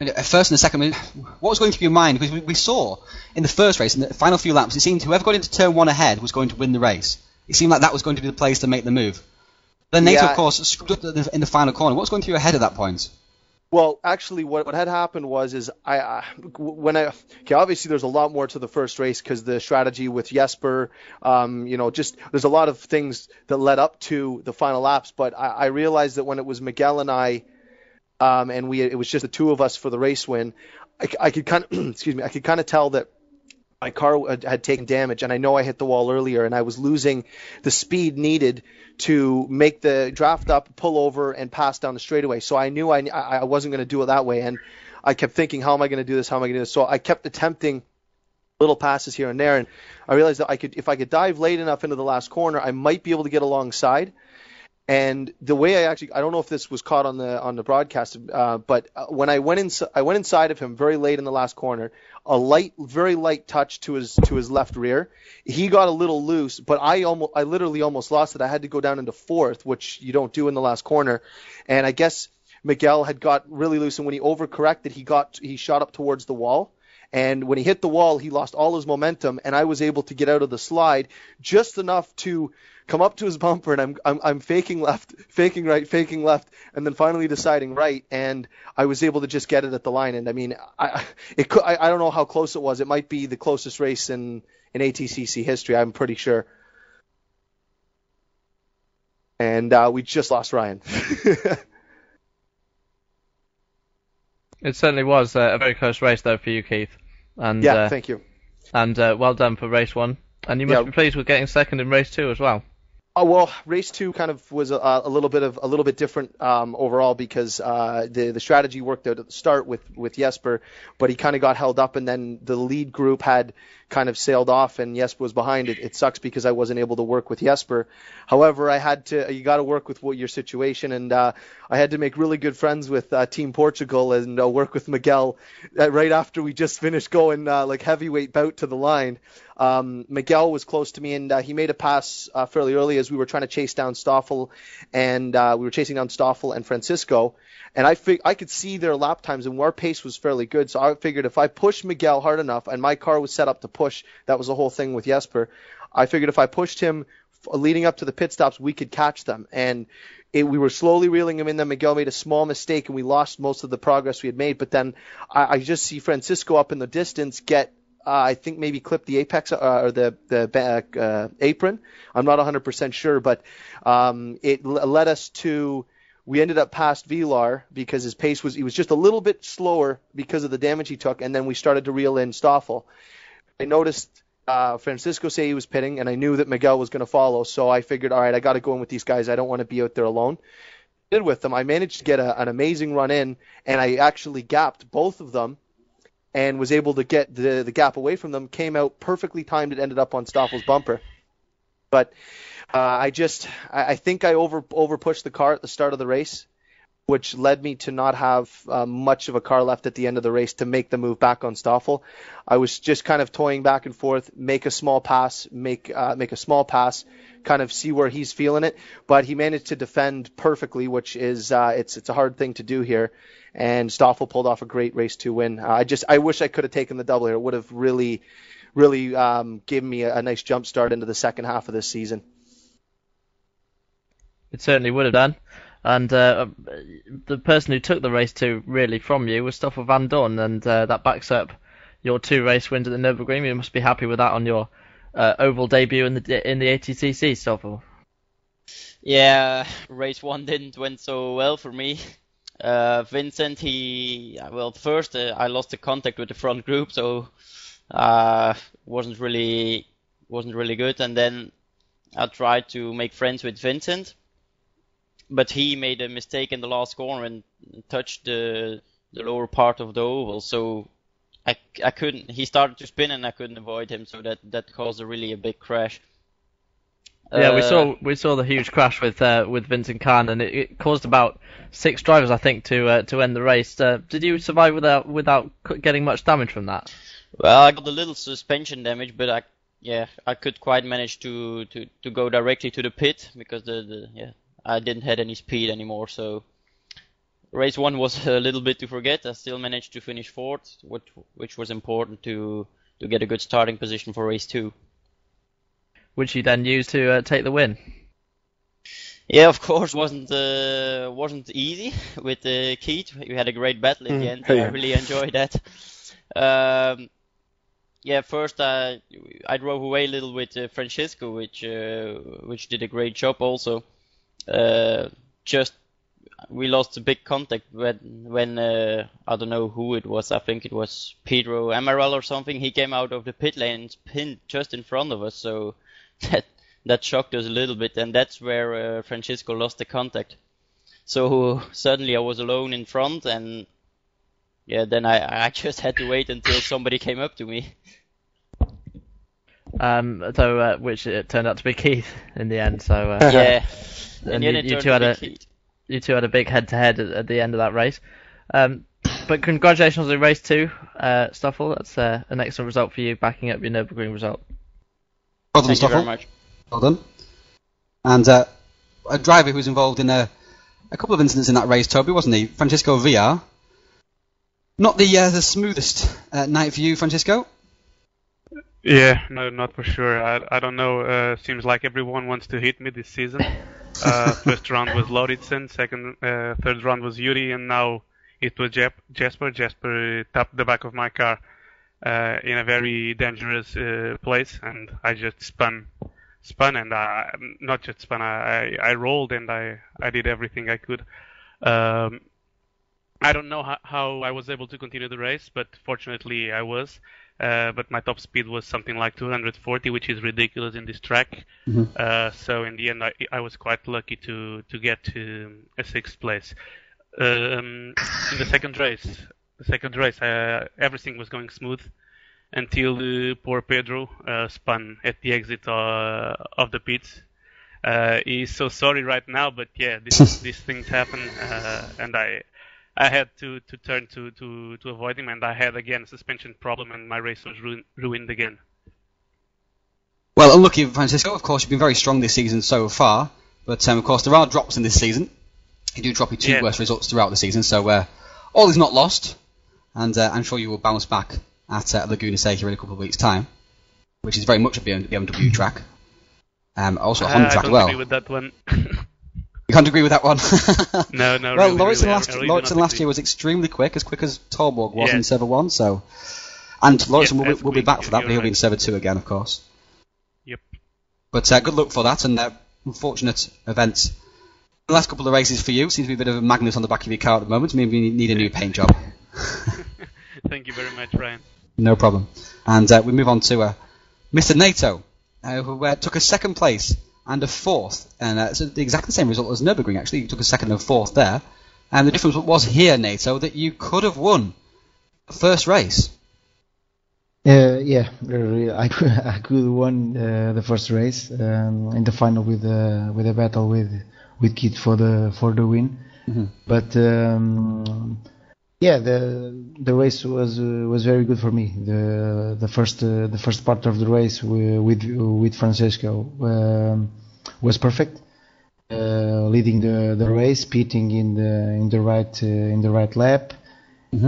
And first and the second, what was going through your mind? Because we saw in the first race, in the final few laps, it seemed whoever got into turn one ahead was going to win the race. It seemed like that was going to be the place to make the move. Then NATO, Yeah. of course, screwed up the- in the final corner. What was going through your head at that point? Well, actually, what, what had happened was is I, I when I okay obviously there's a lot more to the first race because the strategy with Jesper, um, you know, just there's a lot of things that led up to the final laps. But I, I realized that when it was Miguel and I, um, and we it was just the two of us for the race win, I, I could kind of excuse me I could kind of tell that my car had, taken damage, and I know I hit the wall earlier, and I was losing the speed needed to make the draft up, pull over, and pass down the straightaway. So I knew I, I I wasn't going to do it that way, and I kept thinking, how am I going to do this? How am I going to do this? So I kept attempting little passes here and there, and I realized that I could, if I could dive late enough into the last corner, I might be able to get alongside. And the way I actually, I don't know if this was caught on the on the broadcast, uh, but uh, when I went in, I went inside of him very late in the last corner. A light, very light touch to his to his left rear. He got a little loose, but I almost, I literally almost lost it. I had to go down into fourth, which you don't do in the last corner, and I guess Miguel had got really loose, and when he overcorrected, he got he shot up towards the wall. And when he hit the wall, he lost all his momentum, and I was able to get out of the slide just enough to come up to his bumper, and I'm I'm, I'm faking left, faking right, faking left, and then finally deciding right, and I was able to just get it at the line. And I mean, I it could, I, I don't know how close it was. It might be the closest race in in ATCC history. I'm pretty sure. And uh, we just lost Ryan. It certainly was uh, a very close race though for you, Keith. And yeah, uh, thank you. and uh, well done for race one. And you must Yeah. be pleased with getting second in race two as well. Oh well, race two kind of was a, a little bit of a little bit different um, overall because uh, the the strategy worked out at the start with with Jesper, but he kind of got held up, and then the lead group had kind of sailed off, and Jesper was behind. It, it sucks because I wasn't able to work with Jesper. However, I had to. You got to work with what your situation, and uh, I had to make really good friends with uh, Team Portugal and uh, work with Miguel uh, right after we just finished going uh, like heavyweight bout to the line. Um, Miguel was close to me, and uh, he made a pass fairly early as we were trying to chase down Stoffel, and we were chasing down Stoffel and Francisco. And I fig- I could see their lap times, and our pace was fairly good. So I figured if I pushed Miguel hard enough, and my car was set up to push, that was the whole thing with Jesper. I figured if I pushed him leading up to the pit stops, we could catch them. And it, we were slowly reeling him in. Then Miguel made a small mistake, and we lost most of the progress we had made. But then I, I just see Francisco up in the distance get uh, I think maybe clip the apex uh, or the the back, uh, apron. I'm not 100% sure, but um, it l- led us to. We ended up past Vilar because his pace was he was just a little bit slower because of the damage he took, and then we started to reel in Stoffel. I noticed uh, Francisco say he was pitting, and I knew that Miguel was going to follow, so I figured, all right, I got to go in with these guys. I don't want to be out there alone. Did with them. I managed to get a, an amazing run in, and I actually gapped both of them and was able to get the the gap away from them. Came out perfectly timed. It ended up on Stoffel's bumper, but uh, I just I, I think I over over pushed the car at the start of the race, which led me to not have uh, much of a car left at the end of the race to make the move back on Stoffel. I was just kind of toying back and forth, make a small pass, make uh, make a small pass, kind of see where he's feeling it. But he managed to defend perfectly, which is uh, it's it's a hard thing to do here. And Stoffel pulled off a great race to win. Uh, I just I wish I could have taken the double here. It would have really really um, given me a, a nice jump start into the second half of this season. It certainly would have done. And uh, the person who took the race two really from you was Stoffel Vandoorne, and uh, that backs up your two race wins at the Nürburgring. You must be happy with that on your uh, oval debut in the in the ATCC, Stoffel. Yeah, race one didn't went so well for me. Uh, Vincent, he well first uh, I lost the contact with the front group, so uh, wasn't really wasn't really good. And then I tried to make friends with Vincent, but he made a mistake in the last corner and touched the the lower part of the oval, so I, I couldn't. He started to spin and I couldn't avoid him, so that that caused a really a big crash. Yeah, we Uh, saw we saw the huge crash with uh, with Vincent Khan, and it, it caused about six drivers, I think, to uh, to end the race. Uh, did you survive without without getting much damage from that? Well, I got a little suspension damage, but I yeah I could quite manage to to to go directly to the pit because the, the yeah I didn't have any speed anymore. So race one was a little bit to forget. I still managed to finish fourth, which which was important to to get a good starting position for race two. Which you then used to uh, take the win. Yeah, of course, wasn't uh, wasn't easy with uh, Keith. We had a great battle in the Mm, end. yeah. I really enjoyed that. Um, yeah, first I I drove away a little with uh, Francisco, which uh, which did a great job also. Uh, just we lost a big contact when when uh, I don't know who it was. I think it was Pedro Amaral or something. He came out of the pit lane and pinned just in front of us. So that that shocked us a little bit, and that's where uh, Francisco lost the contact. So suddenly I was alone in front, and yeah, then I, I just had to wait until somebody came up to me. Um, so uh, which it turned out to be Keith in the end. So uh, Yeah, And and you- you two had a- Keith. you two had a big head-to-head at, at the end of that race. Um, but congratulations on race two, uh, Stoffel. That's uh, an excellent result for you, backing up your Nürburgring result. Well done, Thank you very Stoffel. much. Well done. And uh, a driver who was involved in a, a couple of incidents in that race, Toby, wasn't he? Francisco Villar. Not the uh, the smoothest uh, night for you, Francisco. Yeah, no, not for sure. I, I don't know. Uh, seems like everyone wants to hit me this season. Uh, first round was Lauritsen, second, uh, third round was Yuri, and now it was Jep- Jesper. Jesper tapped the back of my car uh, in a very dangerous uh, place, and I just spun, spun, and I not just spun. I, I, I rolled and I, I did everything I could. Um, I don't know how, how I was able to continue the race, but fortunately I was. Uh, but my top speed was something like 240, which is ridiculous in this track. Mhm. Uh, so in the end, I, I was quite lucky to to get to a sixth place. Um, in the second race, the second race, uh, everything was going smooth until uh, poor Pedro uh, spun at the exit uh, of the pits. Uh, he's so sorry right now, but yeah, this, these things happen, uh, and I I had to, to turn to, to, to avoid him, and I had again a suspension problem, and my race was ruin, ruined again. Well, unlucky for Francisco. Of course, you've been very strong this season so far, but um, of course there are drops in this season. You do drop your two Yeah. worst results throughout the season, so uh, all is not lost, and uh, I'm sure you will bounce back at uh, Laguna Seca in a couple of weeks' time, which is very much a BMW, track. Um, also a Honda I track don't as well. agree with that one. You can't agree with that one. no, no. well, really, Lauritsen really, last, really Lauritsen last year was extremely quick, as quick as Torborg was Yeah. in Server 1, so. And Lauritsen will, be- will be back for that, but he'll be in right. Server 2 again, of course. Yep. But uh, good luck for that, and uh, unfortunate events. The last couple of races for you seems to be a bit of a magnet on the back of your car at the moment. Maybe you need a new paint job. Thank you very much, Ryan. no problem. And uh, we move on to uh, Mr. NATO, uh, who uh, took a second place and a fourth, and uh, it's the exactly the same result as Nürburgring. Actually, you took a second and fourth there. And the difference was here, NATO, that you could have won the first race. Uh, yeah, I could I could won uh, the first race um, in the final with uh, with a battle with with Kit for the for the win. Mhm. But um, yeah, the the race was uh, was very good for me. The the first uh, the first part of the race wi- with with Francesco um, was perfect. Uh, leading the, the race, pitting in the in the right uh, in the right lap,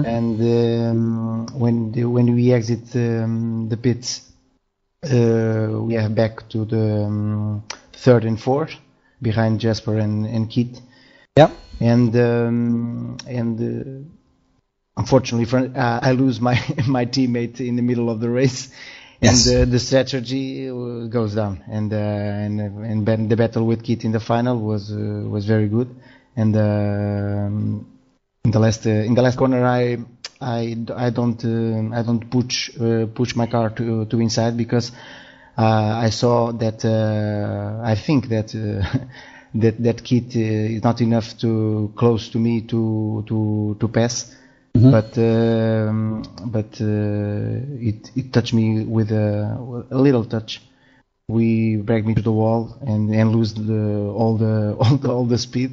and um, when the, when we exit um, the pits, uh, we are back to the um, third and fourth behind Jasper and, and Kit. Yeah. And um, and uh, unfortunately, Fran- uh, I lose my my teammate in the middle of the race. Yes. And uh, the strategy uh, goes down, and uh, and and ben- the battle with Kit in the final was uh, was very good, and um, in the last uh, in the last corner I I, I don't um I don't push uh, push my car to to inside because I saw that I think that that that kit is not enough to close to me to to to pass. But um, but uh, it it touched me with a, a little touch. We dragged me to the wall and, and lose the, all the all the all the speed,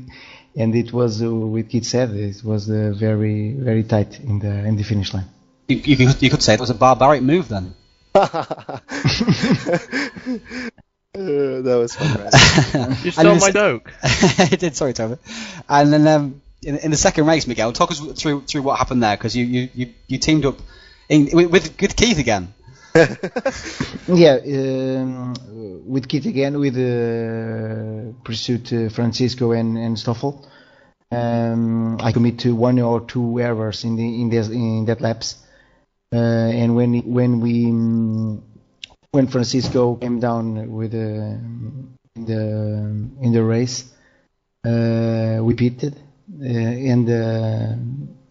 and it was uh, with Kit said it was uh, very very tight in the in the finish line. You, you, could, you could say it was a barbaric move then. Uh, that was fun. You stole my joke. I did, sorry, Toby. And then um, in, in the second race, Miguel, talk us through through what happened there because you, you, you, you teamed up in, with, with Keith again. Yeah, um, with Keith again, with uh, pursuit uh, Francisco and, and Stoffel. Um, I commit to one or two errors in the in the, in that laps, uh, and when when we when Francisco came down with uh, in the in the race, uh, we pitted, uh, and uh,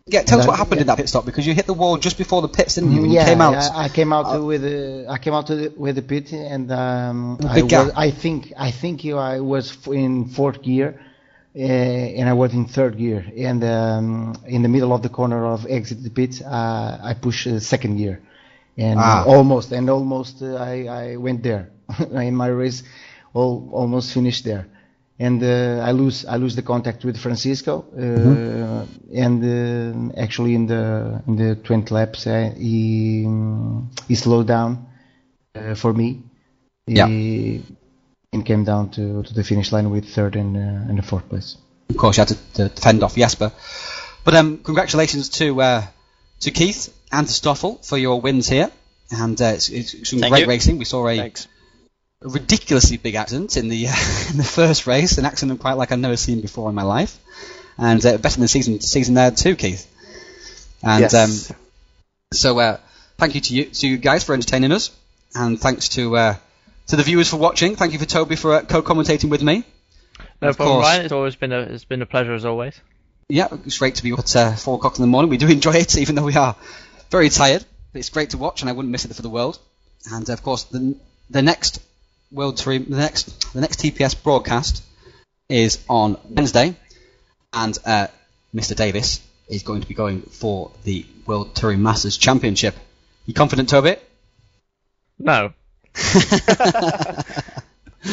Yeah, tell us what happened in that pit stop because you hit the wall just before the pits, didn't you? When yeah, you came out. I, I came out with the, I came out the, with the pit and um, I, was, I think I think you I was in fourth gear uh, and I was in third gear and um, in the middle of the corner of exit the pit uh, I pushed uh, second gear and Ah. almost and almost uh, I, I went there in my race all, almost finished there and uh, I lose I lose the contact with Francisco, uh, Mm-hmm. and uh, actually in the in the 20 laps uh, he he slowed down uh, for me. Yeah. He, and came down to, to the finish line with third and uh, and the fourth place. Of course, you had to, to defend off Jesper. But um, congratulations to uh, to Keith and to Stoffel for your wins here, and uh, it's, it's some Thank great you. racing. We saw a Thanks. Ridiculously big accident in the in the first race, an accident quite like I've never seen before in my life, and uh, better than the season season there too, Keith. And yes. um, so uh, thank you to you to you guys for entertaining us, and thanks to uh, to the viewers for watching. Thank you for Toby for uh, co-commentating with me. No Of problem, course. Ryan. It's always been a it's been a pleasure as always. Yeah, it's great to be up at uh, four o'clock in the morning. We do enjoy it, even though we are very tired. But it's great to watch, and I wouldn't miss it for the world. And of course, the the next World Tour, the next the next TPS broadcast is on Wednesday, and uh, Mr. Davis is going to be going for the World Touring Masters Championship. You confident, Toby? No. Is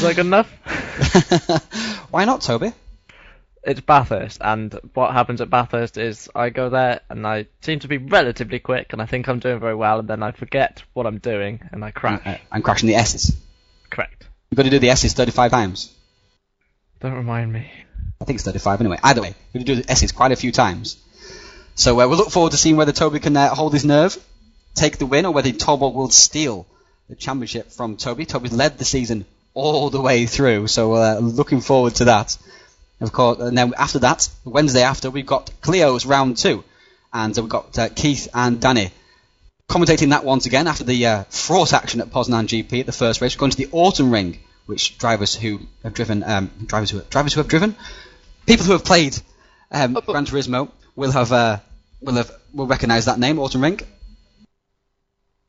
that good enough? Why not, Toby? It's Bathurst, and what happens at Bathurst is I go there and I seem to be relatively quick, and I think I'm doing very well, and then I forget what I'm doing and I crash. Uh, I'm crashing the S's. Correct. You've got to do the S's 35 times. Don't remind me. I think it's 35 anyway. Either way, we're going to do the S's quite a few times. So uh, we'll look forward to seeing whether Toby can uh, hold his nerve, take the win, or whether Tolbog will steal the championship from Toby. Toby's led the season all the way through, so we're uh, looking forward to that. Of course, and then after that, Wednesday after, we've got Clio's round two, and uh, we've got uh, Keith and Danny commentating that once again after the uh, fraught action at Poznan GP at the first race. We're going to the Autumn Ring, which drivers who have driven, um, drivers who drivers who have driven, people who have played um, Gran Turismo will have uh, will have will recognise that name, Autumn Ring.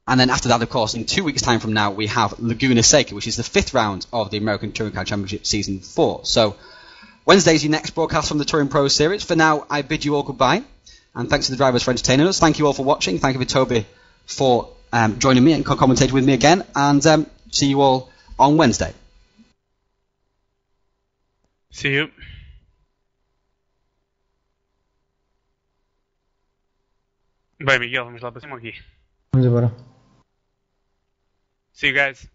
And then after that, of course, in two weeks' time from now, we have Laguna Seca, which is the fifth round of the American Touring Car Championship Season 4. So, Wednesday's your next broadcast from the Touring Pro Series. For now, I bid you all goodbye. And thanks to the drivers for entertaining us. Thank you all for watching. Thank you for Toby for um, joining me and co commentating with me again. And um, see you all on Wednesday. See you. Bem, Miguel, vamos lá para cima aqui. Vamos embora. See you guys.